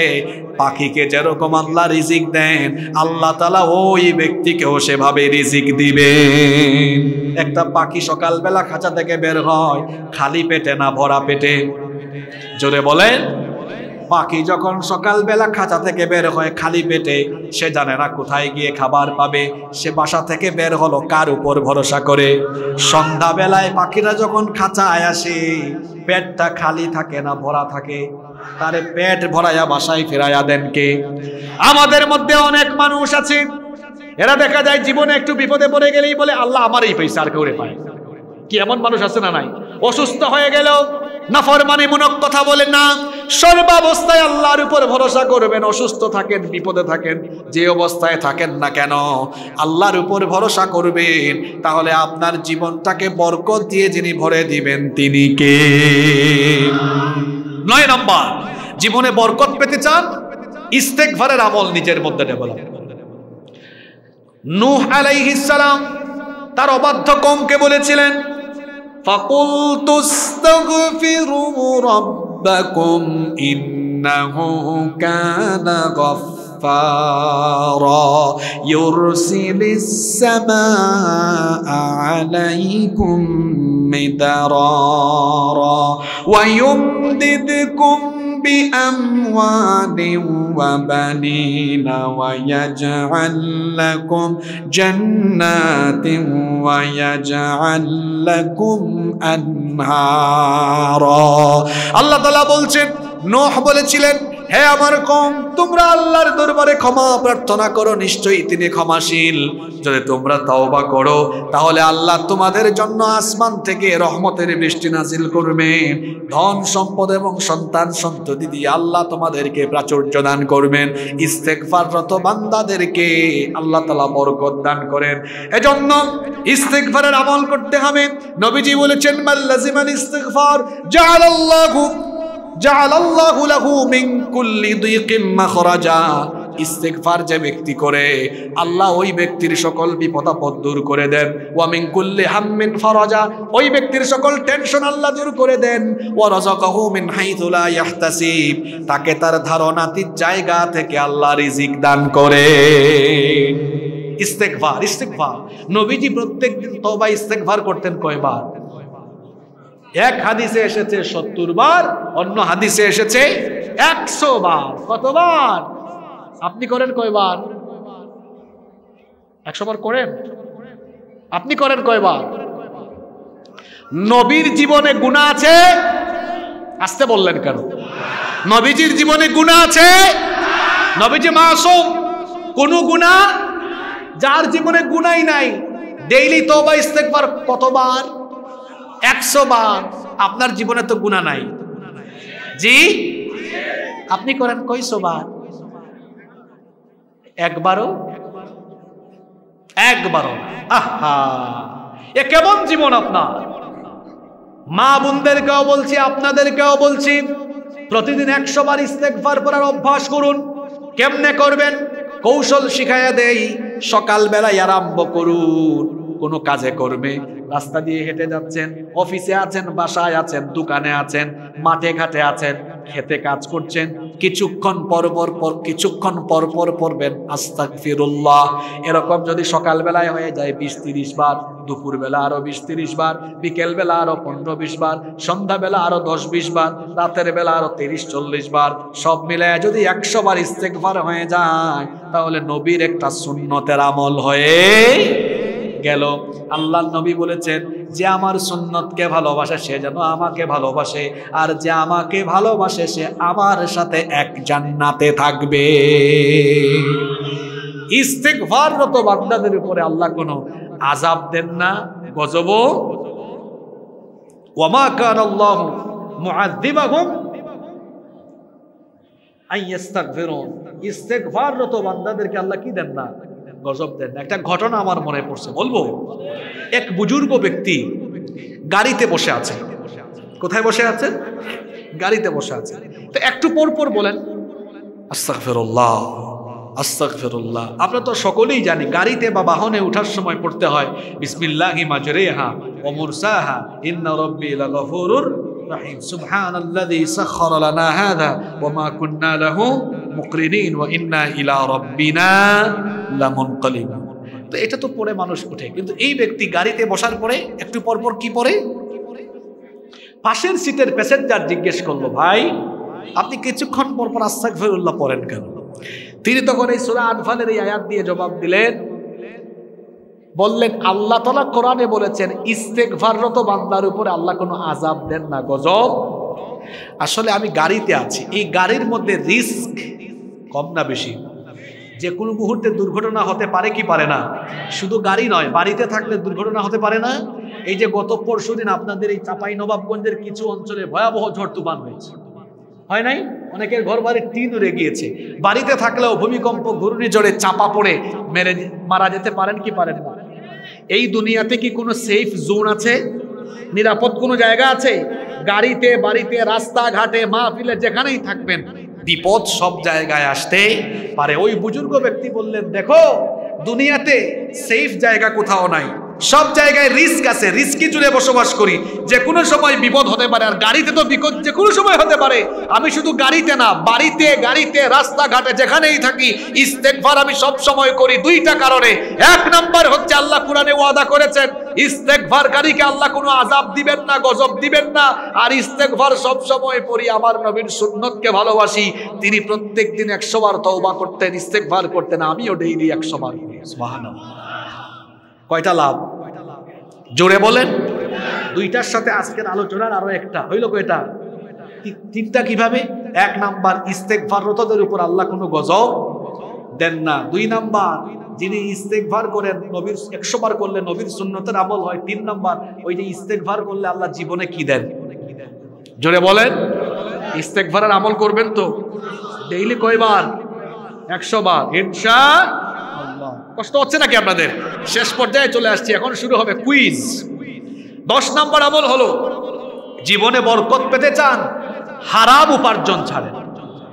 পাখিকে যেরকম আল্লাহ রিজিক দেন, আল্লাহ তালা ওই ব্যক্তিকেও সেভাবে রিজিক দিবেন। একটা পাখি সকালবেলা খাঁচা থেকে বের হয়, খালি পেটে না ভরা পেটে। জোরে বলেন? পাখি যখন সকালবেলা খাঁচা থেকে বের হয়, খালি পেটে, সে জানে না কোথায় গিয়ে খাবার পাবে। সে বাসা থেকে বের হলো কার উপর ভরসা করে? সন্ধ্যাবেলায় পাখিরা যখন খাঁচায় আসে, পেটটা খালি থাকে না, ভরা থাকে। তারে পেট ভরাইয়া বাসায় ফেরাইয়া দেন কে? আমাদের মধ্যে অনেক মানুষ আছে এরা দেখা যায় জীবনে একটু বিপদে পড়ে গেলেই বলে, আল্লাহ আমার এই পয়সা, আর কেউ পায়। কি এমন মানুষ আছে না নাই? অসুস্থ হয়ে গেল নাফরমানি মূলক কথা বলেন না। সর্বাবস্থায় আল্লাহর উপর ভরসা করবেন, অসুস্থ থাকেন, বিপদে থাকেন, যে অবস্থায় থাকেন না কেন, আল্লাহর উপর ভরসা করবেন, তাহলে আপনার জীবনটাকে বরকত দিয়ে যিনি ভরে দিবেন, তিনি কে? নয় নম্বর, জীবনে বরকত পেতে চান ইস্তেক ইস্তেকভারের আমল নিজের মধ্যে ডেভেলপ নূহ আলাইহিসালাম তার অবাধ্য কমকে বলেছিলেন ফাকুল তুস্তাগফিরু রাব্বাকুম ইন্নাহু কানা গফফারা ইউরসিলিস সামাআ আলাইকুম মিদারারা ওয়া ইউমদিদকুম بأموال وبنين ويجعل لكم جنات ويجعل لكم أنهارا الله تعالى বলছেন নোহ বলেছিলেন হে আমার কম, তোমরা আল্লাহর দরবারে ক্ষমা প্রার্থনা করো, নিশ্চয়ই তিনি ক্ষমাশীল। যদি তোমরা তাওবা করো, তাহলে আল্লাহ তোমাদের জন্য আসমান থেকে রহমতের বৃষ্টি নাজিল করবে। ধন সম্পদ এবং সন্তান সন্ততি দিয়ে আল্লাহ তোমাদেরকে প্রাচুর্য দান করবেন। ইস্তেকফাররত বান্দাদেরকে আল্লাহ তালা বরকত দান করেন। এজন্য ইস্তেকফারের আমল করতে হবে। নবীজি বলেছেন মাল্লাজিমান ইস্তেকফার জাআলাল্লাহু ইস্তেগফার যে ব্যক্তি করে, আল্লাহ ওই ব্যক্তির সকল বিপদ আপদ দূর করে দেন। কুল্লি হাম্মিন ফারাজা, ওই ব্যক্তির সকল টেনশন আল্লাহ দূর করে দেন। ওয়া রাযাকাহু মিন হাইথু লা ইয়াহতাসিব, তাকে তার ধারণাতীত জায়গা থেকে আল্লাহ রিজিক দান করে। ইস্তেগফার ইস্তেগফার। নবীজি প্রত্যেকদিন তওবা ইস্তেগফার করতেন কয়বার? এক হাদিসে এসেছে সত্তর বার, অন্য হাদিসে এসেছে একশো বার। কতবার? আপনি করেন কয়বার? একশো বার করেন? আপনি করেন কয়বার? নবীর জীবনে গুণা আছে? আসতে বললেন কেন? নবীজির জীবনে গুণা আছে? নবীজি মাসুম, কোনো গুণা যার জীবনে গুণাই নাই। ডেইলি তোবা ইস্তেকবার কতবার? একশো বার। আপনার জীবনে তো গুণা নাই। জি? আপনি করেন কইশো বার? একবারও? একবারও। আহা! এ কেমন জীবন আপনার? মা বোনদেরকেও বলছি, আপনাদেরকেও বলছি, প্রতিদিন একশো বার ইস্তেকবার করার অভ্যাস করুন। কেমনে করবেন? কৌশল শিখাইয়া দেই, সকালবেলায় আরম্ভ করুন। কোনো কাজে করবে রাস্তা দিয়ে হেঁটে যাচ্ছেন, অফিসে আছেন, বাসায় আছেন, দোকানে আছেন, মাঠে ঘাটে আছেন, খেতে কাজ করছেন। কিছুক্ষণ পর পর কিছুক্ষণ পর পর পড়বেন আস্তাক ফিরুল্লাহ এরকম যদি সকালবেলায় হয়ে যায় বিশ তিরিশ বার, দুপুরবেলা আরও বিশ তিরিশ বার, বিকেলবেলা আরও পনেরো বিশ বার, সন্ধ্যাবেলা আরও দশ বিশ বার রাতের বেলা আরও তিরিশ চল্লিশ বার, সব মিলায় যদি একশো বার ইস্তেকবার হয়ে যায়, তাহলে নবীর একটা সুন্নতের আমল হয়ে গেল। আল্লাহ নবী বলেছেন, যে আমার সুন্নতকে ভালোবাসে, সে যেন আমাকে ভালোবাসে, আর যে আমাকে ভালোবাসে, সে আমার সাথে এক জান্নাতে থাকবে। ইস্তেকভাররত বান্দাদের উপরে আল্লাহ কোনো আজাব দেন না, গজব ওয়ামা কান আল্লাহ মুআযযিবাহুম আইয়াস্তাগফিরুন ইস্তেগফাররত বান্দাদেরকে আল্লাহ কি দেন না? গজব দেন একটা ঘটনা আমার মনে পড়ছে, বলব? এক বুজুর্গ ব্যক্তি গাড়িতে বসে আছে। কোথায় বসে আছেন গাড়িতে বসে আছে। তো একটু পর পর বলেন, আস্তাগফিরুল্লাহ আস্তাগফিরুল্লাহ। আমরা তো সকলেই জানি, গাড়িতে বা বাহনে ওঠার সময় পড়তে হয়, বিসমিল্লাহি মাজরিহা ওয়া মুরসাহা ইন্না রাব্বি লাগফুরুর রহিম সুবহানাল্লাযী সাখখারা লানা হাযা ওয়া মা কুন্না লাহু মুকরিনিন ওয়া ইন্না ইলা রাব্বিনা লামুনকালিবুন তো এটা তো পরে মানুষ ওঠে, কিন্তু এই ব্যক্তি গাড়িতে বসার পরে একটু পর পর কি পরে পাশের সিটের প্যাসেঞ্জার জিজ্ঞেস করল, ভাই, আপনি কিছুক্ষণ পর পর আস্তাগফিরুল্লাহ পড়েন কেন? তিনি তখন এই সুরা আনফালের এই আয়াত দিয়ে জবাব দিলেন বললেন, আল্লাহ তালা কোরআনে বলেছেন ইস্তেকভাররত বান্দার উপরে আল্লাহ কোনো আজাব দেন না, গজব। আসলে আমি গাড়িতে আছি, এই গাড়ির মধ্যে রিস্ক কম না বেশি। যে কোনো মুহূর্তে দুর্ঘটনা হতে পারে কি পারে না। শুধু গাড়ি নয়, বাড়িতে থাকলে দুর্ঘটনা হতে পারে না। এই যে গত পরশু দিন আপনাদের এই চাপাই নবাবগঞ্জের কিছু অঞ্চলে ভয়াবহ ঝড় তুফান হয়েছে। হয় নাই? অনেকের ঘর বাড়ির টিন উড়ে গিয়েছে। বাড়িতে থাকলেও ভূমিকম্প, ঘূর্ণিঝড়ে চাপা পড়ে মেরে মারা যেতে পারেন কি পারেন না? এই দুনিয়াতে কি কোনো সেফ জোন আছে? নিরাপদ কোনো জায়গা আছে? গাড়িতে, বাড়িতে, রাস্তাঘাটে, মাহফিলে যেখানেই থাকবেন, বিপদ সব জায়গায় আসতে পারে। ওই বুজুর্গ ব্যক্তি বললেন, দেখো, দুনিয়াতে সেফ জায়গা কোথাও নাই। সব জায়গায় রিস্ক আছে, রিস্কি জুড়ে বসবাস করি। যে কোনো সময় বিপদ হতে পারে, আর গাড়িতে তো বিপদ যে কোনো সময় হতে পারে। আমি শুধু গাড়িতে না, বাড়িতে, গাড়িতে, রাস্তাঘাটে, যেখানেই থাকি ইস্তেকভার আমি সব সময় করি দুইটা কারণে। এক নাম্বার হচ্ছে আল্লাহ কোরআনে ওয়াদা করেছেন ইস্তেকভারকারীকে আল্লাহ কোনো আজাব দিবেন না, গজব দিবেন না। আর ইস্তেকভার সব সময় পড়ি, আমার নবীর সুন্নতকে ভালোবাসি। তিনি প্রত্যেক দিন একশো বার তওবা করতেন ইস্তেকভার করতেন, আমিও ডেইলি একশো বার করি। সুবহানাল্লাহ। কয়টা লাভ? জোরে বলেন। দুইটার সাথে আজকের আলোচনার আরও একটা। হইল কয়টা তিনটা কীভাবে? এক নাম্বার ইস্তেকভাররতদের উপর আল্লাহ কোনো গজব দেন না। দুই নাম্বার, যিনি ইস্তেকভার করেন, নবীর একশো বার করলে নবীর সুন্নতের আমল হয়। তিন নাম্বার, ওই যে ইস্তেকভার করলে আল্লাহ জীবনে কি দেন? জোরে বলেন। ইস্তেকভারের আমল করবেন তো? ডেইলি কয়বার? একশো বার। ইনশা কষ্ট হচ্ছে নাকি আপনাদের? শেষ পর্যায়ে চলে আসছি, এখন শুরু হবে কুইজ দশ নম্বর আমল হলো, জীবনে বরকত পেতে চান, হারাম উপার্জন ছাড়েন।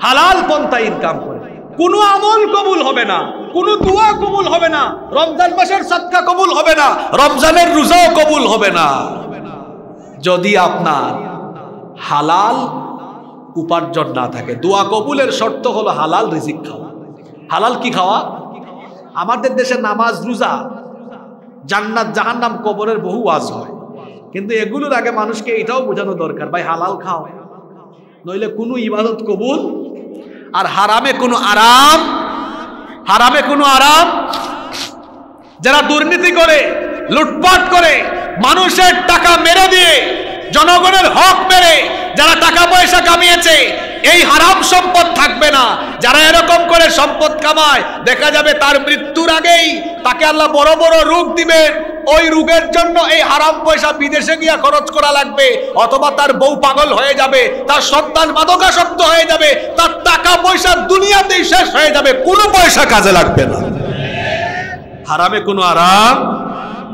হালাল পন্থা ইনকাম করে কোনো আমল কবুল হবে না, কোনো দোয়া কবুল হবে না, রমজান মাসের সৎকা কবুল হবে না, রমজানের রোজাও কবুল হবে না। যদি আপনার হালাল উপার্জন না থাকে, দোয়া কবুলের শর্ত হলো হালাল রিজিক খাওয়া। হালাল কি খাওয়া? আমাদের দেশে নামাজ, রোজা, জান্নাত, জাহান্নাম কবরের বহু ওয়াজ হয়। কিন্তু এগুলোর আগে মানুষকে এটাও বোঝানো দরকার, ভাই, হালাল খাও। নইলে কোনো ইবাদত কবুল আর হারামে কোনো আরাম, হারামে কোনো আরাম। যারা দুর্নীতি করে, লুটপাট করে, মানুষের টাকা মেরে দিয়ে, জনগণের হক মেরে, যারা টাকা পয়সা কামিয়েছে এই হারাম সম্পদ থাকবে না। যারা এরকম করে সম্পদ কামায়, দেখা যাবে তার মৃত্যুর আগেই তাকে আল্লাহ বড় বড় রোগ দিবেন ওই রোগের জন্য এই হারাম পয়সা বিদেশে গিয়া খরচ করা লাগবে, অথবা তার বউ পাগল হয়ে যাবে, তার সন্তান মাদকাসক্ত হয়ে যাবে, তার টাকা পয়সা দুনিয়াতেই শেষ হয়ে যাবে, কোনো পয়সা কাজে লাগবে না। হারামে কোনো আরাম?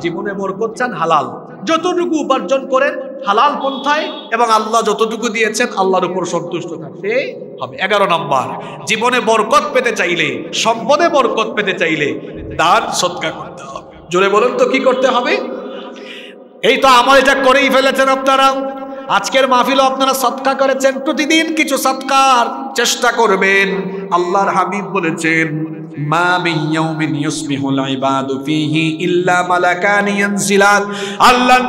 জীবনে বরকত চান হালাল। যতটুকু উপার্জন করেন হালাল পন্থায় এবং আল্লাহ যতটুকু দিয়েছেন, আল্লাহর উপর সন্তুষ্ট থাকতে হবে। এগারো নম্বর, জীবনে বরকত পেতে চাইলে, সম্পদে বরকত পেতে চাইলে দান, সৎকার করতে হবে। জোরে বলুন তো কি করতে হবে? এই তো আমার এটা করেই ফেলেছেন আপনারা। আজকের মাহফিলও আপনারা সৎকা করেছেন, প্রতিদিন কিছু সৎকার চেষ্টা করবেন। আল্লাহর হাবিব বলেছেন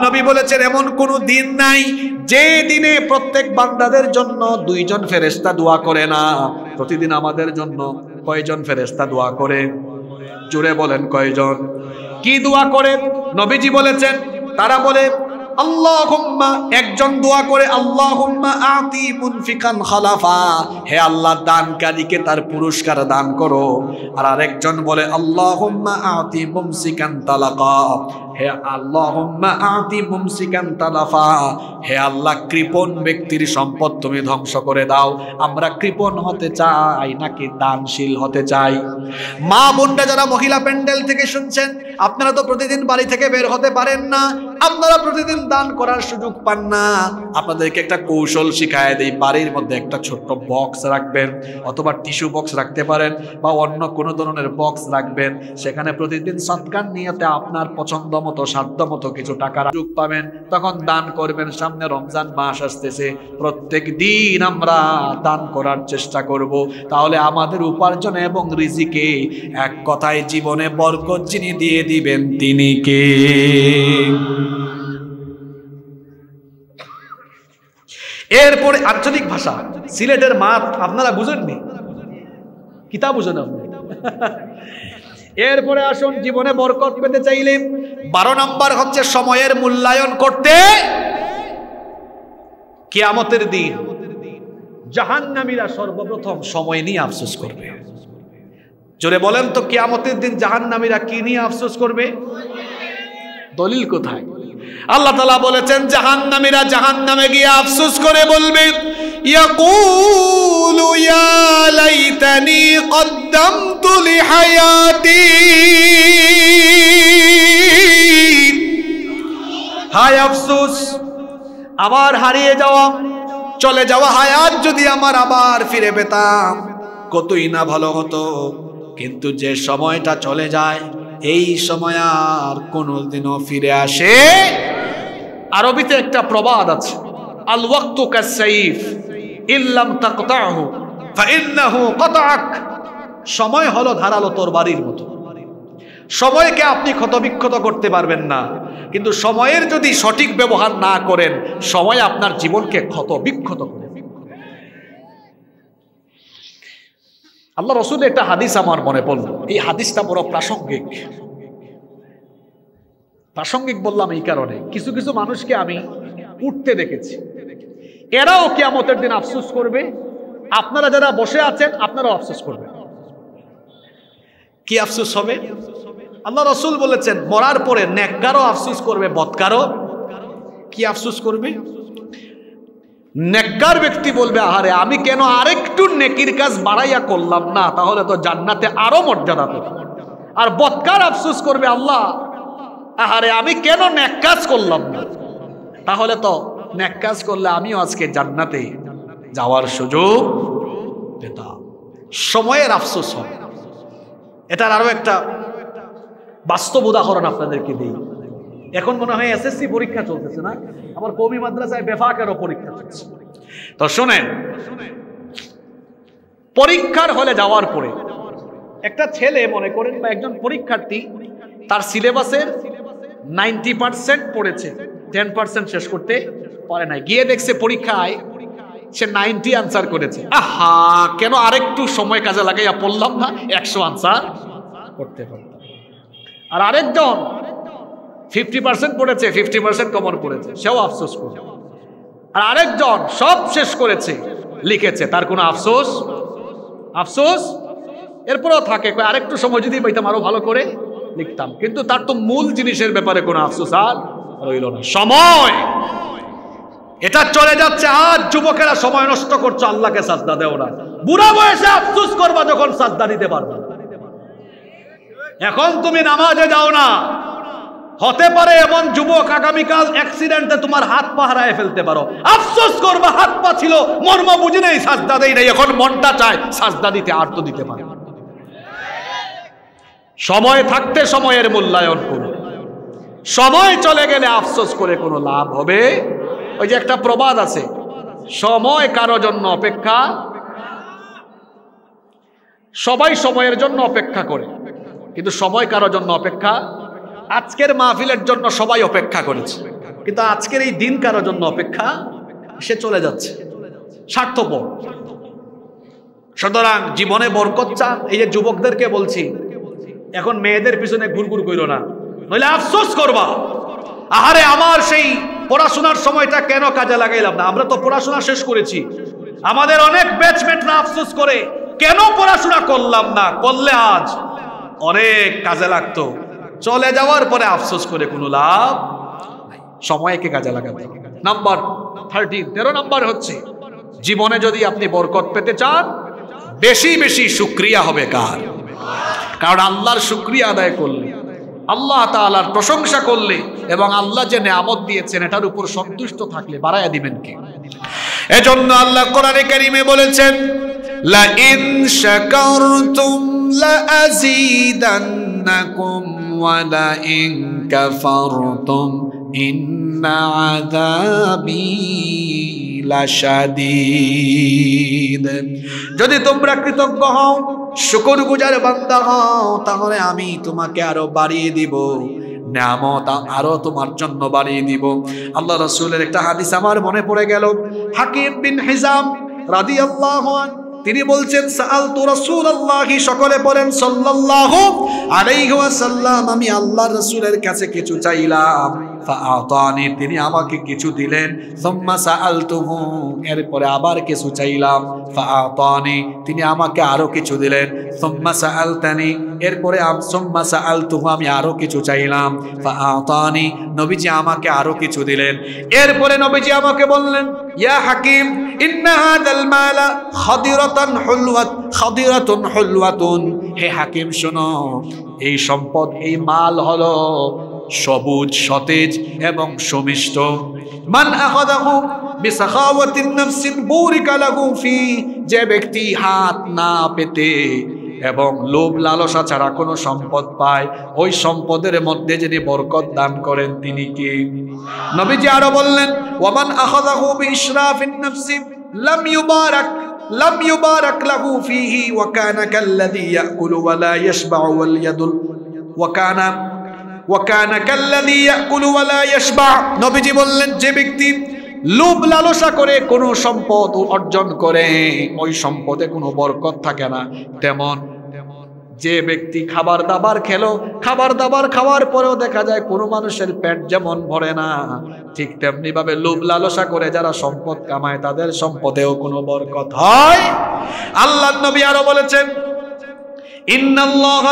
নবী বলেছেন, এমন দিন নাই যে দিনে প্রত্যেক বান্দাদের জন্য দুইজন দোয়া করে না। প্রতিদিন আমাদের জন্য কয়জন ফেরেশতা দোয়া করে? জুড়ে বলেন কয়জন? কি দোয়া করেন? নবীজি বলেছেন, তারা বলে আল্লাহুম্মা, একজন দোয়া করে, আল্লাহুম্মা আতি মুনফিকান খালাফা। হে আল্লাহ, দানকারীকে তার পুরস্কার দান করো। আর আরেকজন বলে, আল্লাহুম্মা আতি মুমসিকান তালাকা। হে আল্লাহুম্মা আতি তালাফা। হে আল্লাহ, কৃপণ ব্যক্তির সম্পদ তুমি ধ্বংস করে দাও। আমরা কৃপণ হতে চাই নাকি দানশীল হতে চাই? মা বোনরা যারা মহিলা প্যান্ডেল থেকে শুনছেন, আপনারা তো প্রতিদিন বাড়ি থেকে বের হতে পারেন না। আপনারা প্রতিদিন দান করার সুযোগ পান না। আপনাদেরকে একটা কৌশল শিখায় দেই, বাড়ির মধ্যে একটা ছোট্ট বক্স রাখবেন অথবা টিস্যু বক্স রাখতে পারেন বা অন্য কোনো ধরনের বক্স রাখবেন। সেখানে প্রতিদিন সৎকার নিয়েতে আপনার পছন্দ মতো, সাধ্য মতো কিছু টাকার সুযোগ পাবেন। তখন দান করবেন, সামনে রমজান মাস আসতেছে। প্রত্যেক দিন আমরা দান করার চেষ্টা করব। তাহলে আমাদের উপার্জন এবং রিজিকে এক কথায় জীবনে বরকত যিনি দিয়ে দিবেন, তিনি কে? এরপরে আঞ্চলিক ভাষা, সিলেটের মাত আপনারা বুঝেননি? কিতা বুঝেন আপনি? এরপরে আসুন জীবনে বরকত পেতে চাইলে। বারো নাম্বার হচ্ছে সময়ের মূল্যায়ন করতে কেয়ামতের দিন। জাহান্নামীরা সর্বপ্রথম সময় নিয়ে আফসোস করবে। জোরে বলেন তো কেয়ামতের দিন জাহান্নামীরা কি নিয়ে আফসোস করবে? দলিল কোথায়? আল্লাহ তালা বলেছেন জাহান্নামীরা জাহান্নামে গিয়ে আফসোস করে বলবে يقول يا ليتني قدمت لحياتي হায় আফসোস আবার হারিয়ে যাওয়া চলে যাওয়া হায়াত যদি আমার আবার ফিরে পেতাম কতই না ভালো হতো কিন্তু যে সময়টা চলে যায় এই সময় আর কোনোদিনও ফিরে আসে আরবিতে একটা প্রবাদ আছে আল ওয়াক্তু কাসাইফ ইল্লাম তাকতাহু, ফাইন্নাহু কাতাক সময় হলো ধারালো তরবারির মতো। সময়কে আপনি ক্ষতবিক্ষত করতে পারবেন না। কিন্তু সময়ের যদি সঠিক ব্যবহার না করেন, সময় আপনার জীবনকে ক্ষত বিক্ষত করে। আল্লাহ রসুল একটা হাদিস আমার মনে পড়ল। এই হাদিসটা বড় প্রাসঙ্গিক। প্রাসঙ্গিক বললাম এই কারণে। কিছু কিছু মানুষকে আমি উঠতে দেখেছি। এরাও কেয়ামতের দিন আফসোস করবে। আপনারা যারা বসে আছেন আপনারাও আফসোস করবেন। কি আফসোস হবে? আল্লাহ রসুল বলেছেন মরার পরে নেককারও আফসোস করবে বৎকারও। কি আফসোস করবে? নেককার ব্যক্তি বলবে আহারে আমি কেন আরেকটু নেকির কাজ বাড়াইয়া করলাম না? তাহলে তো জান্নাতে আরও মর্যাদা পেত। আর বৎকার আফসোস করবে আল্লাহ আহারে আমি কেন নেক কাজ করলাম না? তাহলে তো নেক কাজ করলে আমিও আজকে জান্নাতে যাওয়ার সুযোগ পেতাম। সময়ের আফসোস হয়। এটার আরও একটা বাস্তব উদাহরণ আপনাদেরকে দিই। এখন মনে হয় এসএসসি পরীক্ষা চলতেছে না? আমার কবি মাদ্রাসায় বেফাকেরও পরীক্ষা চলছে। তো শোনেন, পরীক্ষার হলে যাওয়ার পরে একটা ছেলে মনে করেন বা একজন পরীক্ষার্থী, তার সিলেবাসের নাইনটি পার্সেন্ট পড়েছে। টেন পার্সেন্ট শেষ করতে পারে নাই। গিয়ে দেখছে পরীক্ষায় সে নাইনটি আনসার করেছে। আহা, কেন আরেকটু সময় কাজে লাগাইয়া পড়লাম না? একশো আনসার করতে পারতাম। আর আরেকজন ফিফটি পার্সেন্ট পড়েছে ফিফটি পার্সেন্ট কমন পড়েছে সেও আফসোস করে আর আরেকজন সব শেষ করেছে, লিখেছে, তার কোনো আফসোস? আফসোস? এরপরেও থাকে আরেকটু সময় যদি পাইতাম আরও ভালো করে লিখতাম। কিন্তু তার তো মূল জিনিসের ব্যাপারে কোনো আফসোস আর রইল না। সময়! এটা চলে যাচ্ছে আজ, যুবকেরা সময় নষ্ট করছ, আল্লাহকে সাজদা দেও না। বুড়া বয়সে আফসোস করবা যখন সাজদা দিতে পারবে। এখন তুমি নামাজে যাও না। হতে পারে এমন যুবক আগামীকাল অ্যাক্সিডেন্টে তোমার হাত পা হারায় ফেলতে পারো। আফসোস করবা, হাত পা ছিল, মর্ম বুঝি নেই, সাজদা দেই নাই। এখন মনটা চায়, সাজদা দিতে আর তো দিতে পারে সময় থাকতে সময়ের মূল্যায়ন করুন সময় চলে গেলে আফসোস করে কোনো লাভ হবে? ওই যে একটা প্রবাদ আছে, সময় কারও জন্য অপেক্ষা? সবাই সময়ের জন্য অপেক্ষা করে, কিন্তু সময় কারও জন্য অপেক্ষা? আজকের মাহফিলের জন্য সবাই অপেক্ষা করেছে, কিন্তু আজকের এই দিন কারও জন্য অপেক্ষা? সে চলে যাচ্ছে, স্বার্থপর। সুতরাং জীবনে বরকত চান, এই যে যুবকদেরকে বলছি, এখন মেয়েদের পিছনে ঘুরঘুর করো না। নইলে আফসোস করবা। আহারে, আমার সেই পড়াশোনার সময়টা কেন কাজে লাগাইলাম না? আমরা তো পড়াশোনা শেষ করেছি। আমাদের অনেক ব্যাচমেটরা আফসোস করে, কেন পড়াশোনা করলাম না? করলে আজ অনেক কাজে লাগতো। চলে যাওয়ার পরে আফসোস করে কোনো লাভ সময়কে কাজে লাগাতে নাম্বার থার্টিন তেরো নাম্বার হচ্ছে, জীবনে যদি আপনি বরকত পেতে চান, বেশি বেশি শুক্রিয়া হবে কার? কারণ আল্লাহর শুক্রিয়া আদায় করলে আল্লাহ তাআলার প্রশংসা করলে এবং আল্লাহ যে নেয়ামত দিয়েছেন, এটার উপর সন্তুষ্ট থাকলে বাড়াইয়া দিবেন কে? এজন্য আল্লাহ কোরআনে কারিমে বলেছেন আযীদান্নাকুম ওয়া লা ইন কাফারতুম ইন্না আযাবি লাশাদীদ. যদি তোমরা কৃতজ্ঞ হও শুকর গুজার বান্দা হও, তাহলে আমি তোমাকে আরও বাড়িয়ে দিব। নামত আরও তোমার জন্য বাড়িয়ে দিব। আল্লাহ রসুলের একটা হাদিস আমার মনে পড়ে গেল। হাকিম বিন হিজাম রাদিয়াল্লাহু আনহু তিনি বলছেন, সাআলতু রাসূলুল্লাহি সকলে বলেন সাল্লাল্লাহু আলাইহি ওয়াসাল্লাম, আমি আল্লাহ রসুলের কাছে কিছু চাইলাম। ফাআতানি, তিনি আমাকে কিছু দিলেন। সুম্মা সাআলতুহু, এরপরে আবার কিছু চাইলাম। ফাআতানি, তিনি আমাকে আরও কিছু দিলেন। সুম্মা সাআলতানি, এরপরে সুম্মা সাআলতুহু, আমি আরও কিছু চাইলাম। ফাআতানি, নবীজি আমাকে আরও কিছু দিলেন। এরপরে নবীজি আমাকে বললেন, ইয়া হাকিম, ইন্না হাদাল মালা খাদিরাতান হুলওয়াত, খাদিরাতুন হুলওয়াতুন। হে হাকিম, শোনো, এই সম্পদ, এই মাল হলো সবুজ, সতেজ এবং সমিষ্ট। মান আখাদাহু বিসাখাওয়াতিন নাফসিন বুরিকা লাহু ফি, যে ব্যক্তি হাত না পেতে এবং লোভ লালসা ছাড়া কোনো সম্পদ পায়, ওই সম্পদের মধ্যে যিনি বরকত দান করেন তিনি কে? নবীজি আরও বললেন, ওয়ামান আখাযাহু বিইশরাফিন নাফসি লাম ইউবারাক লাম ইউবারাক লাহু ফিহি, ওয়া কানা কাল্লাযী ইয়াকুলু ওয়া লা ইয়াশবাউ নবীজি বললেন, যে ব্যক্তি লোভ লালসা করে কোনো সম্পদ অর্জন করে, ওই সম্পদে কোনো বরকত থাকে না। তেমন যে ব্যক্তি খাবার দাবার খেলো, খাবার দাবার খাওয়ার পরেও দেখা যায় কোনো মানুষের পেট যেমন ভরে না। ঠিক তেমনি ভাবে লোভ লালসা করে যারা সম্পদ কামায়, তাদের সম্পদেও কোনো বরকত হয়। আল্লাহ নবী আরও বলেছেন, ইন্নাল্লাহ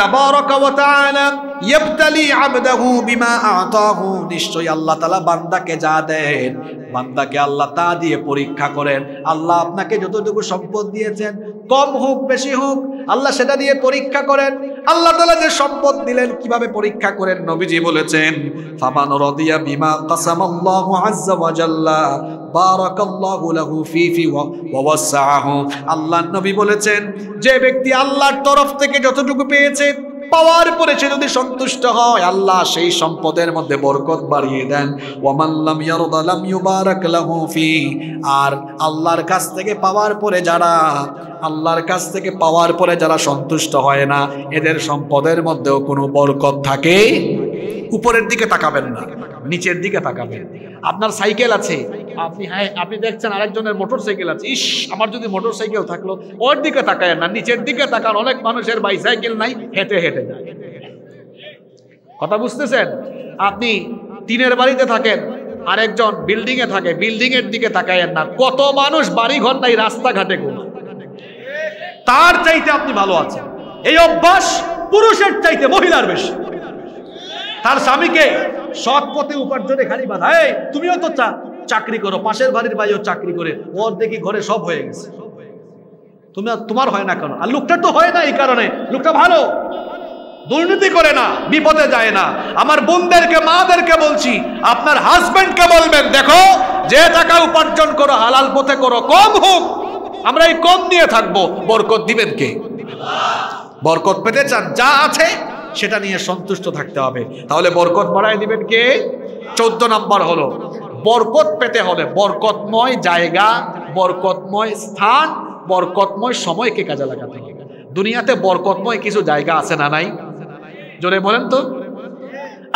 তাবারাকা ওয়া তাআলা ইয়াবতালি আবদাহু বিমা আতাহু, নিশ্চয়ই আল্লাহ তাআলা বান্দাকে যা দেন, বান্দাকে আল্লাহ তা দিয়ে পরীক্ষা করেন। আল্লাহ আপনাকে যতটুকু সম্পদ দিয়েছেন, কম হোক, বেশি হোক, আল্লাহ সেটা দিয়ে পরীক্ষা করেন। আল্লাহ তাআলা যে সম্পদ দিলেন, কীভাবে পরীক্ষা করেন, নবীজি বলেছেন, ফামান রাদিয়া বিমা কাসামাল্লাহু আজ্জা ওয়া জাল্লা, বারাকাল্লাহু লাহু ফি ফি ওয়া ওয়াসাহু আল্লাহ নবী বলেছেন, যে ব্যক্তি আল্লাহর তরফ থেকে যতটুকু পেয়েছে পাওয়ার পরে সে যদি সন্তুষ্ট হয়, আল্লাহ সেই সম্পদের মধ্যে বরকত বাড়িয়ে দেন। ওয়ামাল্লাম আর আল্লাহর কাছ থেকে পাওয়ার পরে যারা, আল্লাহর কাছ থেকে পাওয়ার পরে যারা সন্তুষ্ট হয় না, এদের সম্পদের মধ্যেও কোনো বরকত থাকে উপরের দিকে তাকাবেন না, নিচের দিকে তাকাবেন। আপনার সাইকেল আছে, আপনি হ্যাঁ আপনি দেখছেন আরেকজনের মোটর সাইকেল আছে, ইস, আমার যদি মোটর সাইকেল থাকল, ওর দিকে তাকায় না, নিচের দিকে তাকান, অনেক মানুষের বাইসাইকেল নাই, হেঁটে হেঁটে কথা বুঝতেছেন? আপনি টিনের বাড়িতে থাকেন, আরেকজন বিল্ডিং এ থাকে বিল্ডিং এর দিকে তাকায়েন না। কত মানুষ বাড়ি ঘর নাই, রাস্তাঘাটে ঘুমায়। তার চাইতে আপনি ভালো আছেন। এই অভ্যাস পুরুষের চাইতে মহিলার বেশি। তার স্বামীকে সৎ পথে উপার্জনে খালি বাধা। এই, তুমিও তো চাকরি করো, পাশের বাড়ির ভাইও চাকরি করে ওর দেখি ঘরে সব হয়ে গেছে। তুমি তোমার হয় না কেন? আর লোকটা তো হয় না এই কারণে। লোকটা ভালো। দুর্নীতি করে না, বিপদে যায় না। আমার বোনদেরকে, মাদেরকে বলছি, আপনার হাজবেন্ডকে বলবেন, দেখো, যে টাকা উপার্জন করো, হালাল পথে করো, কম হোক। আমরা এই কম দিয়ে থাকব। বরকত দিবেন কে? বরকত পেতে চান? যা আছে সেটা নিয়ে সন্তুষ্ট থাকতে হবে। তাহলে বরকত বাড়ায় দিবেন কে? চোদ্দ নম্বর হলো, বরকত পেতে হলে বরকতময় জায়গা, বরকতময় স্থান, বরকতময় সময়কে কাজে লাগাতে হবে। দুনিয়াতে বরকতময় কিছু জায়গা আছে না নাই? জোরে বলেন তো।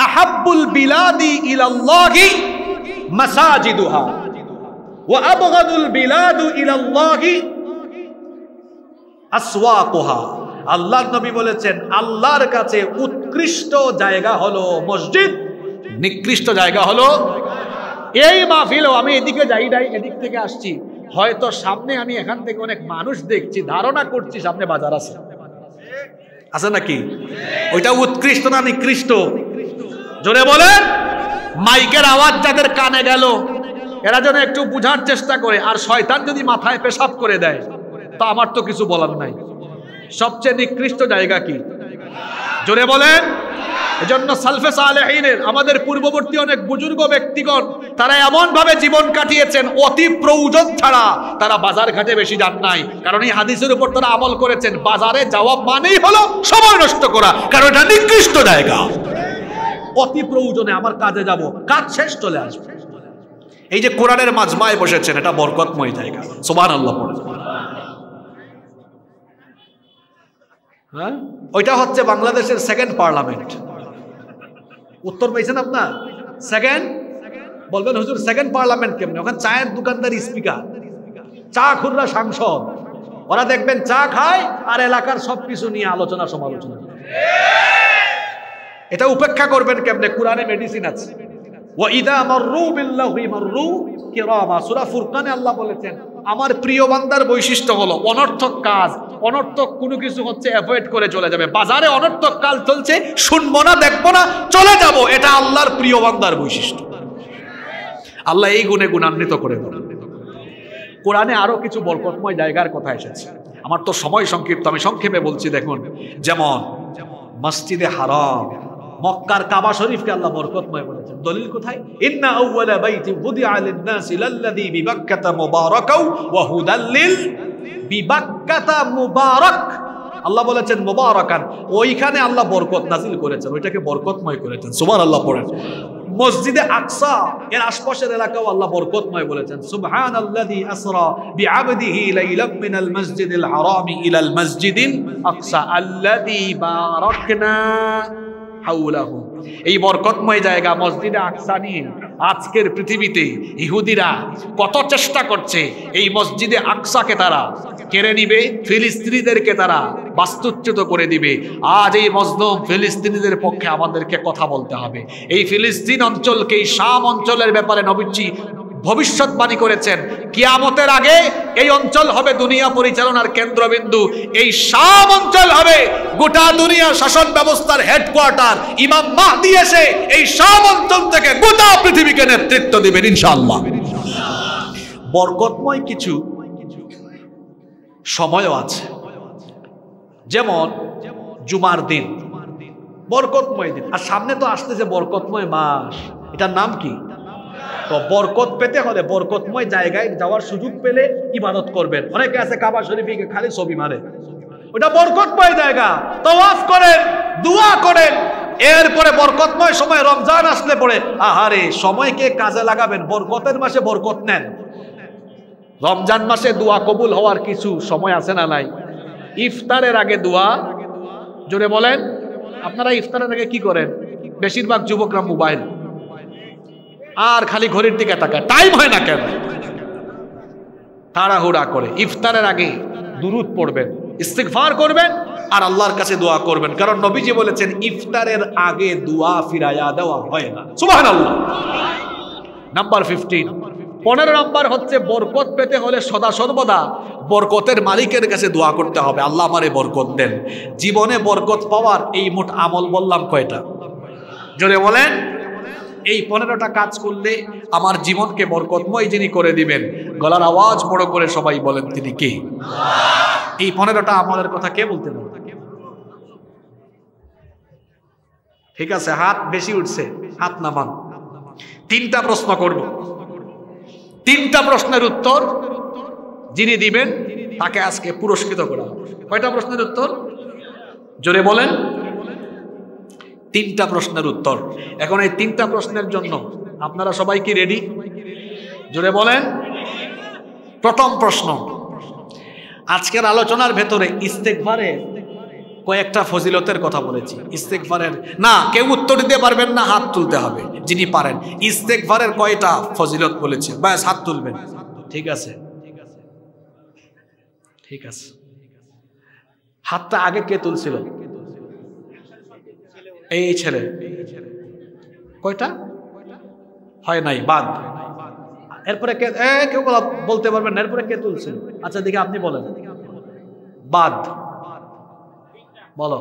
আহাব্বুল বিলাদি ইলাল্লাহি মাসাজিদুহা, ওয়া আবগাদুল বিলাদু ইলাল্লাহি আসওয়াকুহা। আল্লাহর নবী বলেছেন আল্লাহর কাছে উৎকৃষ্ট জায়গা হলো মসজিদ। নিকৃষ্ট জায়গা হলো এই মাহফিলও আমি এদিকে যাই নাই এদিক থেকে আসছি। হয়তো সামনে আমি এখান থেকে অনেক মানুষ দেখছি ধারণা করছি সামনে বাজার আছে। আছে নাকি? ওইটা উৎকৃষ্ট না নিকৃষ্ট? জোরে বলেন। মাইকের আওয়াজ যাদের কানে গেল এরা যেন একটু বুঝার চেষ্টা করে আর শয়তান যদি মাথায় পেশাব করে দেয় তা আমার তো কিছু বলার নাই। সবচেয়ে নিকৃষ্ট জায়গা কি? জোরে বলেন। এজন্য সালফে সালেহিনের, আমাদের পূর্ববর্তী অনেক বুজুর্গ ব্যক্তিগণ, তারা এমন ভাবে জীবন কাটিয়েছেন, অতি প্রয়োজন ছাড়া তারা বাজার ঘাটে বেশি যান নাই। কারণ এই হাদিসের উপর তারা আমল করেছেন, বাজারে যাওয়া মানেই হলো সময় নষ্ট করা, কারণ এটা নিকৃষ্ট জায়গা। অতি প্রয়োজনে আমার কাজে যাব, কাজ শেষ চলে আসবে। এই যে কোরআনের মাঝমায় বসেছেন, এটা বরকতময় জায়গা। সোমান আল্লাহ পড়ে। হ্যাঁ? ওইটা হচ্ছে বাংলাদেশের সেকেন্ড পার্লামেন্ট উত্তর পেয়েছেন আপনার? সেকেন্ড বলবেন হুজুর সেকেন্ড পার্লামেন্ট কেমনি? ওখানে চায়ের দোকানদার স্পিকার চা খুররা সাংসদ। ওরা দেখবেন চা খায় আর এলাকার সবকিছু নিয়ে আলোচনা সমালোচনা এটা উপেক্ষা করবেন কেমনে? কোরআনে মেডিসিন আছে। ওয়াইদা মাররু বিল্লাহি মাররু কিরামা। সূরা ফুরকানে আল্লাহ বলেছেন আমার প্রিয় বান্দার বৈশিষ্ট্য হলো অনর্থক কাজ। অনর্থক কোনো কিছু হচ্ছে অ্যাভয়েড করে চলে যাবে। বাজারে অনর্থক কাজ চলছে, শুনব না, দেখব না, চলে যাব। এটা আল্লাহর প্রিয় বান্দার বৈশিষ্ট্য। আল্লাহ এই গুণে গুণান্বিত করে কোরআনে আরও কিছু বরকতময় জায়গার কথা এসেছে। আমার তো সময় সংক্ষিপ্ত, আমি সংক্ষেপে বলছি, দেখুন, যেমন মসজিদে হারাম মক্কার কাবা শরীফকে আল্লাহ বরকতময় বলেছেন। দলিল কোথায়? ইন্না আউওয়ালা বাইতি বুদিআ লিন-নাসি লাল্লাযী বিবাক্কাতা মুবারাকাও ওয়া হুদাল লিল বিবাক্কাতা মুবারাক। আল্লাহ বলেছেন মুবারাকান। ওইখানে আল্লাহ বরকত নাজিল করেছেন, ওইটাকে বরকতময় করেছেন। সুবহানাল্লাহ পড়েন। মসজিদে আকসা, এর আশপাশের এলাকাও আল্লাহ বরকতময় বলেছেন। সুবহান আল্লাযী আসরা বিআবদিহি লাইলাম মিনাল মসজিদিল হারামি ইলাল মসজিদিল আকসা। আল্লাযী বারাকনা। হাউলাহু এই বরকতময় জায়গা মসজিদে আকসা নিয়ে আজকের পৃথিবীতে ইহুদিরা কত চেষ্টা করছে এই মসজিদে আকসাকে তারা কেড়ে নিবে, ফিলিস্তিনিদেরকে তারা বাস্তুচ্যুত করে দিবে। আজ এই মজলুম ফিলিস্তিনিদের পক্ষে আমাদেরকে কথা বলতে হবে। এই ফিলিস্তিন অঞ্চলকে এই শাম অঞ্চলের ব্যাপারে নবীজি ভবিষ্যৎবাণী করেছেন। কিয়ামতের আগে এই অঞ্চল হবে দুনিয়া পরিচালনার কেন্দ্রবিন্দু। এই শাম অঞ্চল হবে গোটা দুনিয়া শাসন ব্যবস্থার হেডকোয়ার্টার ইমাম মাহদি এসে এই শাম অঞ্চল থেকে গোটা পৃথিবীকে নেতৃত্ব দিবেন, ইনশাআল্লাহ। বরকতময় কিছু সময়ও আছে। যেমন জুমার দিন। বরকতময় দিন। আর সামনে তো আসতেছে বরকতময় মাস। এটার নাম কি? তো বরকত পেতে হলে বরকতময় জায়গায় যাওয়ার সুযোগ পেলে ইবাদত করবেন। অনেকে আছে কাবা শরীফিকে খালি ছবি মারে। ওটা বরকতময় জায়গা। তওয়াফ করেন, দোয়া করেন। এরপরে বরকতময় সময় রমজান আসলে পরে আহারে, সময়কে কাজে লাগাবেন। বরকতের মাসে বরকত নেন। রমজান মাসে দোয়া কবুল হওয়ার কিছু সময় আছে না নাই? ইফতারের আগে দোয়া। জোরে বলেন, আপনারা ইফতারের আগে কি করেন? বেশিরভাগ যুবকরা মোবাইল। আর খালি ঘড়ির দিকে তাকায়। টাইম হয় না কেন? তাড়াহুড়া করে। ইফতারের আগে দুরুদ পড়বেন, ইস্তিগফার করবেন, আর আল্লাহর কাছে দোয়া করবেন। কারণ নবীজি বলেছেন, ইফতারের আগে দোয়া ফিরাইয়া দেওয়া হয় না। সুবহানাল্লাহ। নাম্বার ফিফটিন পনেরো নাম্বার হচ্ছে, বরকত পেতে হলে সদা সর্বদা বরকতের মালিকের কাছে দোয়া করতে হবে। আল্লাহ আমারে বরকত দেন। জীবনে বরকত পাওয়ার এই মোট আমল বললাম কয়টা? জোরে বলেন। এই পনেরোটা কাজ করলে আমার জীবনকে বরকতময় যিনি করে দিবেন, গলার আওয়াজ বড় করে সবাই বলেন, তিনি কে? এই পনেরোটা আমলের কথা কে বলতে পারেন ঠিক আছে, হাত বেশি উঠছে, হাত নামান। তিনটা প্রশ্ন করব। তিনটা প্রশ্নের উত্তর যিনি দিবেন, তাকে আজকে পুরস্কৃত করা কয়টা প্রশ্নের উত্তর? জোরে বলেন। তিনটা প্রশ্নের উত্তর। এখন এই তিনটা প্রশ্নের জন্য আপনারা সবাই কি রেডি জোরে বলেন। প্রথম প্রশ্ন। আজকের আলোচনার ভেতরে ইস্তেকভারের কয়েকটা ফজিলতের কথা বলেছি। ইস্তেকভারের না, কেউ উত্তর দিতে পারবেন না, হাত তুলতে হবে যিনি পারেন। ইস্তেকভারের কয়টা ফজিলত বলেছে? ব্যাস, হাত তুলবেন। ঠিক আছে। ঠিক আছে। হাতটা আগে কে তুলছিল? এই ছেলে। কয়টা? হয় নাই, বাদ। এরপরে কেউ বলতে পারবেন না, এরপরে কে তুলছেন আচ্ছা দেখি আপনি বলেন। বাদ। বলো।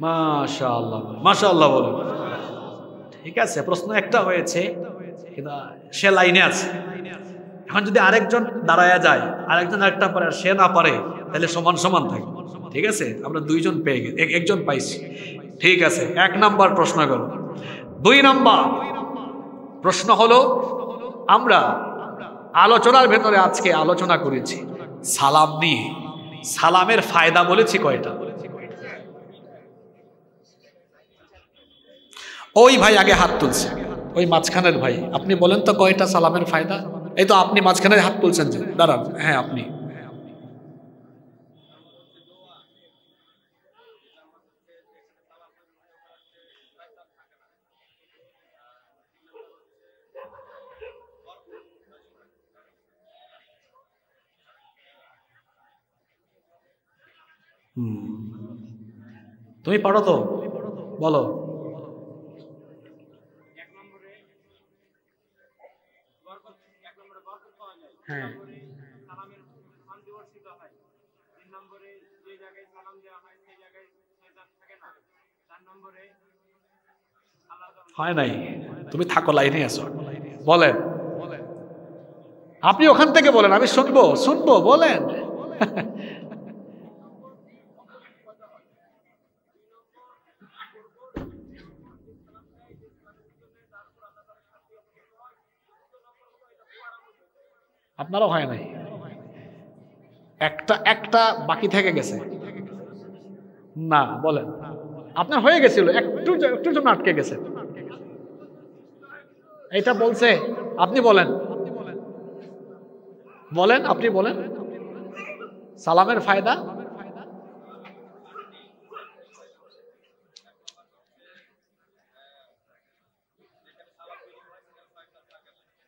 মাশাআল্লাহ মাশাআল্লাহ বলেন। ঠিক আছে, প্রশ্ন একটা হয়েছে, কিন্তু সে লাইনে আছে। এখন যদি আরেকজন দাঁড়ায়া যায়, আরেকজন আরেকটা পারে, আর সে না পারে, তাহলে সমান সমান থাকে। ঠিক আছে, আমরা দুইজন পেয়ে গেছি, এক- একজন পাইছি। ঠিক আছে, এক নাম্বার প্রশ্ন করো দুই নাম্বার প্রশ্ন হলো, আমরা আলোচনার ভেতরে আজকে আলোচনা করেছি সালাম নিয়ে। সালামের ফায়দা বলেছি কয়টা? ওই ভাই আগে হাত তুলছে। ওই মাঝখানের ভাই। আপনি বলেন তো কয়টা সালামের ফায়দা? এই তো আপনি মাঝখানে হাত তুলছেন যে। দাঁড়ান। হ্যাঁ আপনি। তুমি পারো তো? বলো। হ্যাঁ। হয়। নাই? তুমি থাকো লাইনে আছো। বলেন। আপনি ওখান থেকে বলেন আমি শুনব শুনব বলেন। আপনারও হয় নাই? একটা একটা বাকি থেকে গেছে। না, বলেন। আপনার হয়ে গেছিল, একটু একটু জন্য আটকে গেছে। এটা বলছে, আপনি বলেন। বলেন, আপনি বলেন। সালামের ফায়দা?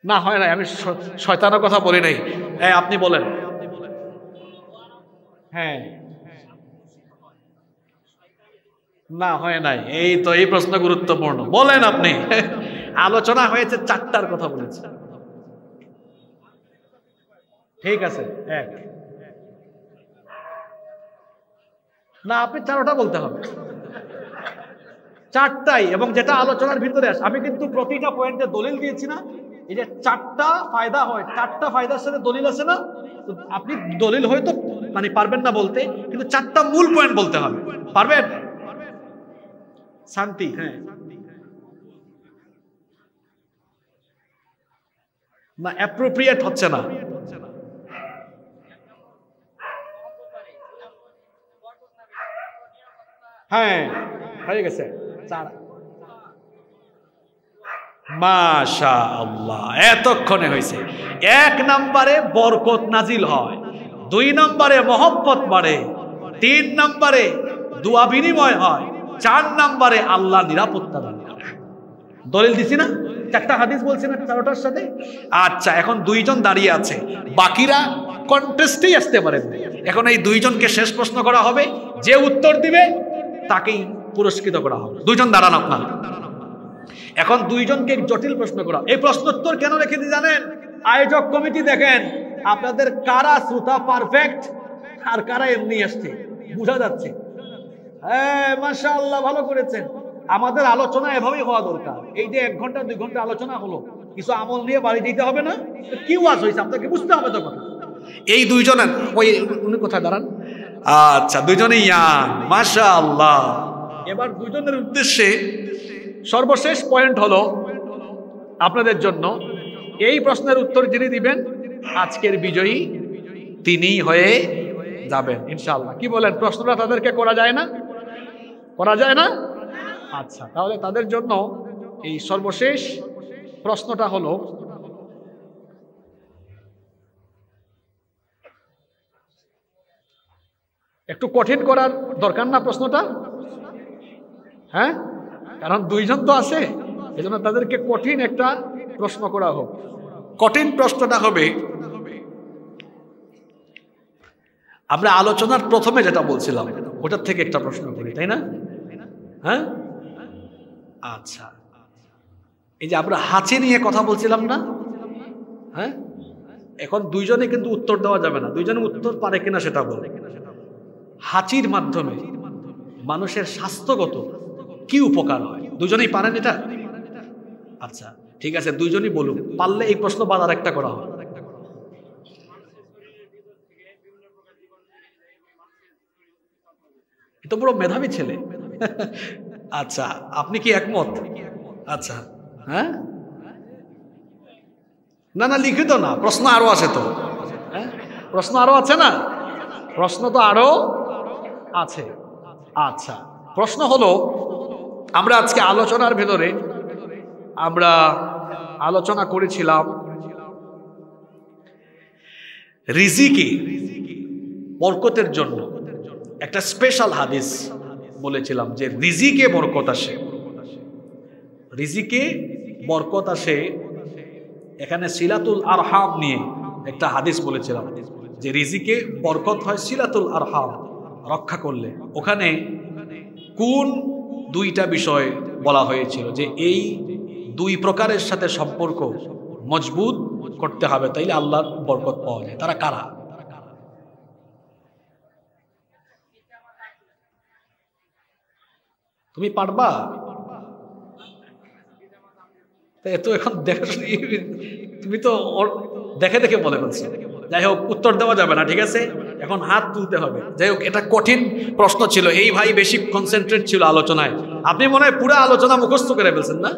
না, হয় নাই, আমি শয়তানের কথা বলি নাই। হ্যাঁ আপনি বলেন। হ্যাঁ। না, হয় নাই, এই তো, এই প্রশ্ন গুরুত্বপূর্ণ। বলেন আপনি। আলোচনা হয়েছে, চারটার কথা বলেছে। ঠিক আছে, এক। না, আপনি চারোটা বলতে হবে। চারটাই, এবং যেটা আলোচনার ভিতরে আসে আমি কিন্তু প্রতিটা পয়েন্টে দলিল দিয়েছি না। যে চারটা ফায়দা হয়, চারটা ফায়দার সাথে দলিল আছে না? আপনি দলিল হয়তো মানে পারবেন না বলতে, কিন্তু চারটা মূল পয়েন্ট বলতে হবে। পারবেন? শান্তি হ্যাঁ। না অ্যাপ্রোপ্রিয়েট হচ্ছে না। হ্যাঁ হয়ে গেছে। চার। মাশা আল্লাহ এতক্ষণে হয়েছে। এক নম্বরে বরকত নাজিল হয়, দুই নম্বরে মহব্বত বাড়ে, তিন নম্বরে দুয়া বিনিময় হয়, চার নম্বরে আল্লাহ নিরাপত্তা দান। দলিল দিছি না? চারটা হাদিস বলছি না চারোটার সাথে? আচ্ছা এখন দুইজন দাঁড়িয়ে আছে। বাকিরা কন্টেস্টেই আসতে পারেন এখন এই দুইজনকে শেষ প্রশ্ন করা হবে। যে উত্তর দিবে, তাকেই পুরস্কৃত করা হবে। দুইজন দাঁড়ান আপনারা। এখন দুইজনকে জটিল প্রশ্ন করা। এই প্রশ্নোত্তর কেন রেখে দিয়ে জানেন? আয়োজক কমিটি দেখেন আপনাদের কারা শ্রোতা পারফেক্ট আর কারা এমনি আসছে বোঝা যাচ্ছে। হ্যাঁ মাসা আল্লাহ ভালো করেছেন। আমাদের আলোচনা এভাবেই হওয়া দরকার। এই যে এক ঘণ্টা দুই ঘণ্টা আলোচনা হলো কিছু আমল নিয়ে বাড়ি যেতে হবে না? কি ওয়াজ হয়েছে? আপনাকে বুঝতে হবে তো কথা। এই দুইজনের ওই উনি কোথায়? দাঁড়ান। আচ্ছা দুইজনে ইয়াং মাশা আল্লাহ এবার দুইজনের উদ্দেশ্যে সর্বশেষ পয়েন্ট হলো আপনাদের জন্য। এই প্রশ্নের উত্তর যিনি দিবেন, আজকের বিজয়ী তিনি হয়ে যাবেন ইনশাল্লাহ কি বলেন, প্রশ্নটা তাদেরকে করা যায় না? করা যায় না? আচ্ছা তাহলে তাদের জন্য এই সর্বশেষ প্রশ্নটা হলো, একটু কঠিন করার দরকার না প্রশ্নটা? হ্যাঁ? কারণ দুইজন তো আছে এই জন্য তাদেরকে কঠিন একটা প্রশ্ন করা হোক। কঠিন প্রশ্নটা হবে, আমরা আলোচনার প্রথমে যেটা বলছিলাম, ওটার থেকে একটা প্রশ্ন করি, তাই না? হ্যাঁ? আচ্ছা। এই যে আমরা হাঁচি নিয়ে কথা বলছিলাম না? হ্যাঁ? এখন দুইজনে কিন্তু উত্তর দেওয়া যাবে না। দুইজনে উত্তর পারে কিনা সেটা বলে। হাঁচির মাধ্যমে মানুষের স্বাস্থ্যগত কি উপকার হয়? দুজনেই পারেন এটা? আচ্ছা ঠিক আছে, দুইজনই বলুন। পারলে এই প্রশ্ন বাদ আর একটা করা হয়। তো বড় মেধাবী ছেলে। আচ্ছা আপনি কি একমত? আচ্ছা হ্যাঁ? না না, লিখিত না, প্রশ্ন আরও আছে তো। হ্যাঁ? প্রশ্ন আরও আছে না? প্রশ্ন তো আরও আছে। আচ্ছা প্রশ্ন হলো আমরা আজকে আলোচনার ভেতরে আমরা আলোচনা করেছিলাম রিজিকে, বরকতের জন্য। একটা স্পেশাল হাদিস বলেছিলাম যে রিজিকে বরকত আসে। রিজিকে বরকত আসে এখানে সিলাতুল আরহাম নিয়ে একটা হাদিস বলেছিলাম যে রিজিকে বরকত হয় সিলাতুল আরহাম, রক্ষা করলে। ওখানে কোন দুইটা বিষয় বলা হয়েছিল যে এই দুই প্রকারের সাথে সম্পর্ক মজবুত করতে হবে, তাইলে আল্লাহর বরকত পাওয়া যায়। তারা কারা? তুমি পারবা? তো এখন দেখে তুমি তো দেখে দেখে বলে বলছো যাই হোক, উত্তর দেওয়া যাবে না, ঠিক আছে? এখন হাত তুলতে হবে। যাই হোক, এটা কঠিন প্রশ্ন ছিল। এই ভাই বেশি কনসেন্ট্রেট ছিল আলোচনায়। আপনি মনে হয় পুরো আলোচনা মুখস্থ করে ফেলছেন না?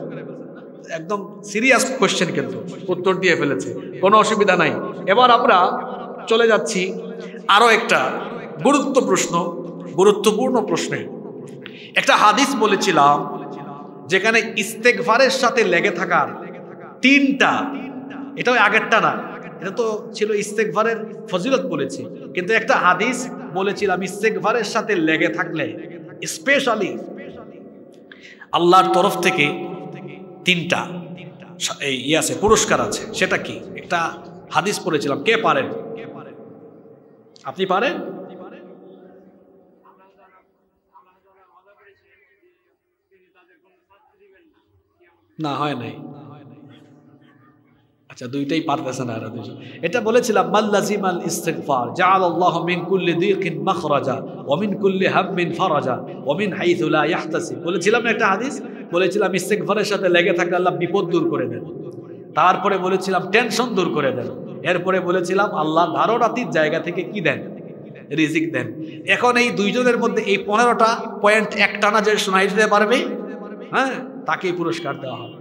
একদম সিরিয়াস কোয়েশ্চেন কিন্তু, উত্তর দিয়ে ফেলেছে। কোনো অসুবিধা নাই। এবার আমরা চলে যাচ্ছি আরও একটা গুরুত্ব প্রশ্ন, গুরুত্বপূর্ণ প্রশ্নে। একটা হাদিস বলেছিলাম, যেখানে ইস্তেকভারের সাথে লেগে থাকার তিনটা, এটাও আগেরটা না এটা তো ছিল ইস্তেকভারের ফজিলত বলেছি। কিন্তু একটা হাদিস বলেছিলাম ইস্তেকভারের সাথে লেগে থাকলে, স্পেশালি আল্লাহর তরফ থেকে তিনটা এই ইয়ে আছে, পুরস্কার আছে। সেটা কি? একটা হাদিস পড়েছিলাম, কে পারেন? আপনি পারেন? না, হয় নাই। আচ্ছা দুইটাই পারতেছে না এটা বলেছিলাম মাল্লাজিম আল ইস্তিগফার জাআল আল্লাহু মিন কুল্লি দিকিন মাখরাজা, ওয়া মিন কুল্লি হাম্মিন ফারাজা, ওয়া মিন হাইথু লা বলেছিলাম একটা হাদিস, বলেছিলাম, ইস্তিগফারের সাথে লেগে থাকলে আল্লাহ বিপদ দূর করে দেন। তারপরে বলেছিলাম, টেনশন দূর করে দেন। এরপরে বলেছিলাম, আল্লাহ ধারণাতীত জায়গা থেকে কি দেন? রিজিক দেন। এখন এই দুইজনের মধ্যে এই পনেরোটা পয়েন্ট একটানা যে শোনাই দিতে পারবে হ্যাঁ তাকেই পুরস্কার দেওয়া হবে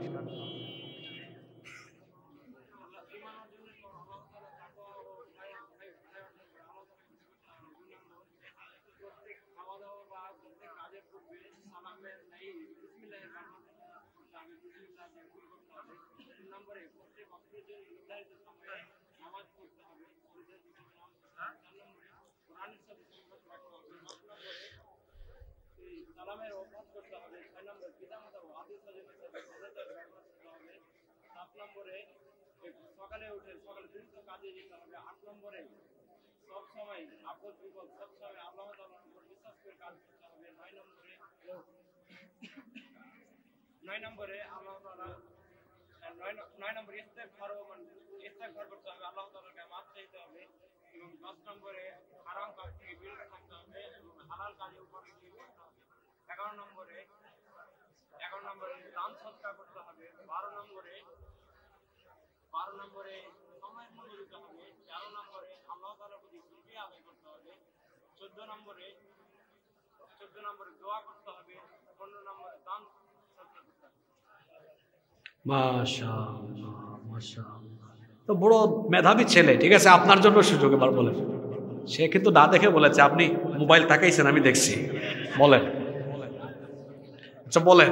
সালামের অভ্যাস করতে হবে ছয় নম্বর পিতামাতা ও আত্মীয় স্বজনের সাথে সদাচার ব্যবহার করতে হবে সাত নম্বরে সকালে উঠে সকালে দ্রুত কাজে যেতে হবে আট নম্বরে সব সময় আপদ বিপদ সব সময় আল্লাহ তাআলার উপর বিশ্বাস করে কাজ করতে হবে নয় নম্বরে আল্লাহ তাআলা নয় নম্বরে ইস্তেগফার ও করতে হবে, আল্লাহ তাআলাকে মাফ চাইতে হবে এবং দশ নম্বরে হারাম কাজ থেকে বিরত থাকতে হবে এবং হালাল কাজে উপর নিয়ে করতে হবে। এগারো নম্বরে এগারো নম্বরে দান সৎকার করতে হবে, বারো নম্বরে বারো নম্বরে সময়ের মূল্য দিতে হবে, তেরো নম্বরে আল্লাহ তাআলার প্রতি আদায় করতে চোদ্দ নম্বরে চোদ্দ নম্বরে দোয়া করতে হবে, পনেরো নম্বরে দান তো বড় মেধাবী ছেলে, ঠিক আছে? আপনার জন্য সুযোগ এবার বলেন। সে কিন্তু না দেখে বলেছে, আপনি মোবাইল তাকাইছেন, আমি দেখছি। বলেন। আচ্ছা বলেন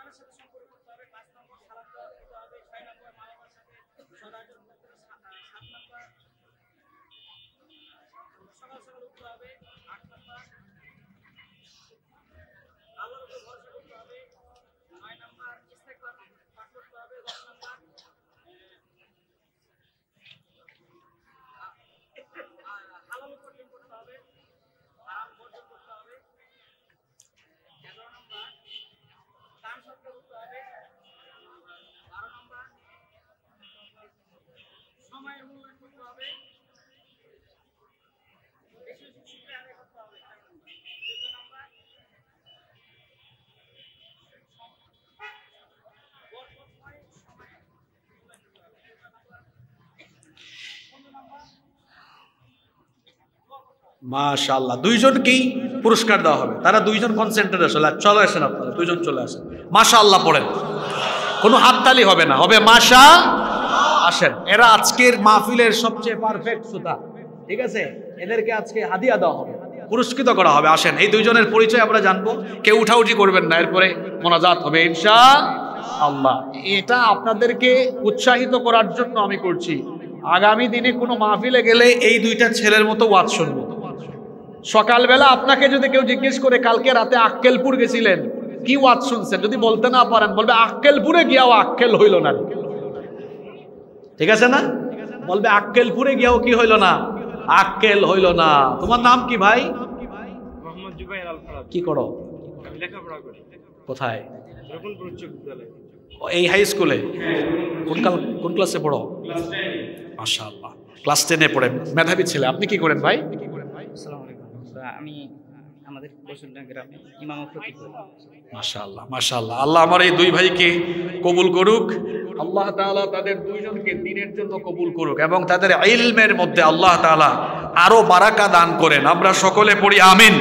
বাবার সাথে সম্পর্ক করতে হবে পাঁচ নম্বর সালাম দেওয়া করতে হবে ছয় নম্বর মা বাবার সাথে সদাচরণ করতে হবে সাত আহ, সাত নম্বর সকাল সকাল উঠতে হবে আট নম্বর আল্লাহর উপর ভরসা করতে হবে নয় নম্বর ইস্তেগফার পাঠ করতে হবে দশ নম্বর হালাল উপার্জন করতে হবে হারাম বর্জন করতে হবে এগারো নম্বর দান সত্য করতে হবে বারো নম্বর সময়ের মূল্যায়ন করতে হবে বেশি বেশি শুক্রিয়া আদায় করতে হবে চোদ্দ নম্বর বরকতময় সময়ে মূল্যায়ন করতে হবে চোদ্দ নম্বর পনেরো নম্বর মাশাআল্লাহ, দুইজনকেই পুরস্কার দেওয়া হবে। তারা দুইজন কনসেন্ট্রেট আসলে চলে আসেন আপনারা, দুইজন চলে আসেন। মাশাআল্লাহ পড়েন। কোনো হাততালি হবে না, হবে মাশা, আসেন। এরা আজকের মাহফিলের সবচেয়ে পারফেক্ট শ্রোতা, ঠিক আছে? এদেরকে আজকে হাদিয়া দেওয়া হবে, পুরস্কৃত করা হবে। আসেন, এই দুইজনের পরিচয় আমরা জানব। কেউ উঠাউঠি করবেন না, এরপরে মোনাজাত হবে ইনশা আল্লাহ এটা আপনাদেরকে উৎসাহিত করার জন্য আমি করছি। আগামী দিনে কোনো মাহফিলে গেলে এই দুইটা ছেলের মতো ওয়াজ শুনব। সকালবেলা আপনাকে যদি কেউ জিজ্ঞেস করে কালকে রাতে আক্কেলপুর গেছিলেন? কি ওয়াজ শুনছেন? যদি বলতে না পারেন বলবে আক্কেলপুরে গিয়াও আক্কেল হইল না। ঠিক আছে না? বলবে আক্কেলপুরে গিয়াও কি হইল না? আক্কেল হইল না। তোমার নাম কি ভাই? কি করো? কোথায়? এই হাই স্কুলে? কোন কোন ক্লাসে পড়ো? মাশাআল্লাহ। ক্লাস টেনে পড়ে। মেধাবী ছেলে। আপনি কি করেন ভাই? আমি, আমাদের বসুন্ধরা গ্রামে ইমাম প্রতীক মাশাআল্লাহ। আল্লাহ আমার এই দুই ভাইকে কবুল করুক। আল্লাহ তাআলা তাদের দুইজনকে দিনের জন্য কবুল করুক এবং তাদের ইলমের মধ্যে আল্লাহ তাআলা আরও বারাকা দান করেন। আমরা সকলে পড়ি আমিন।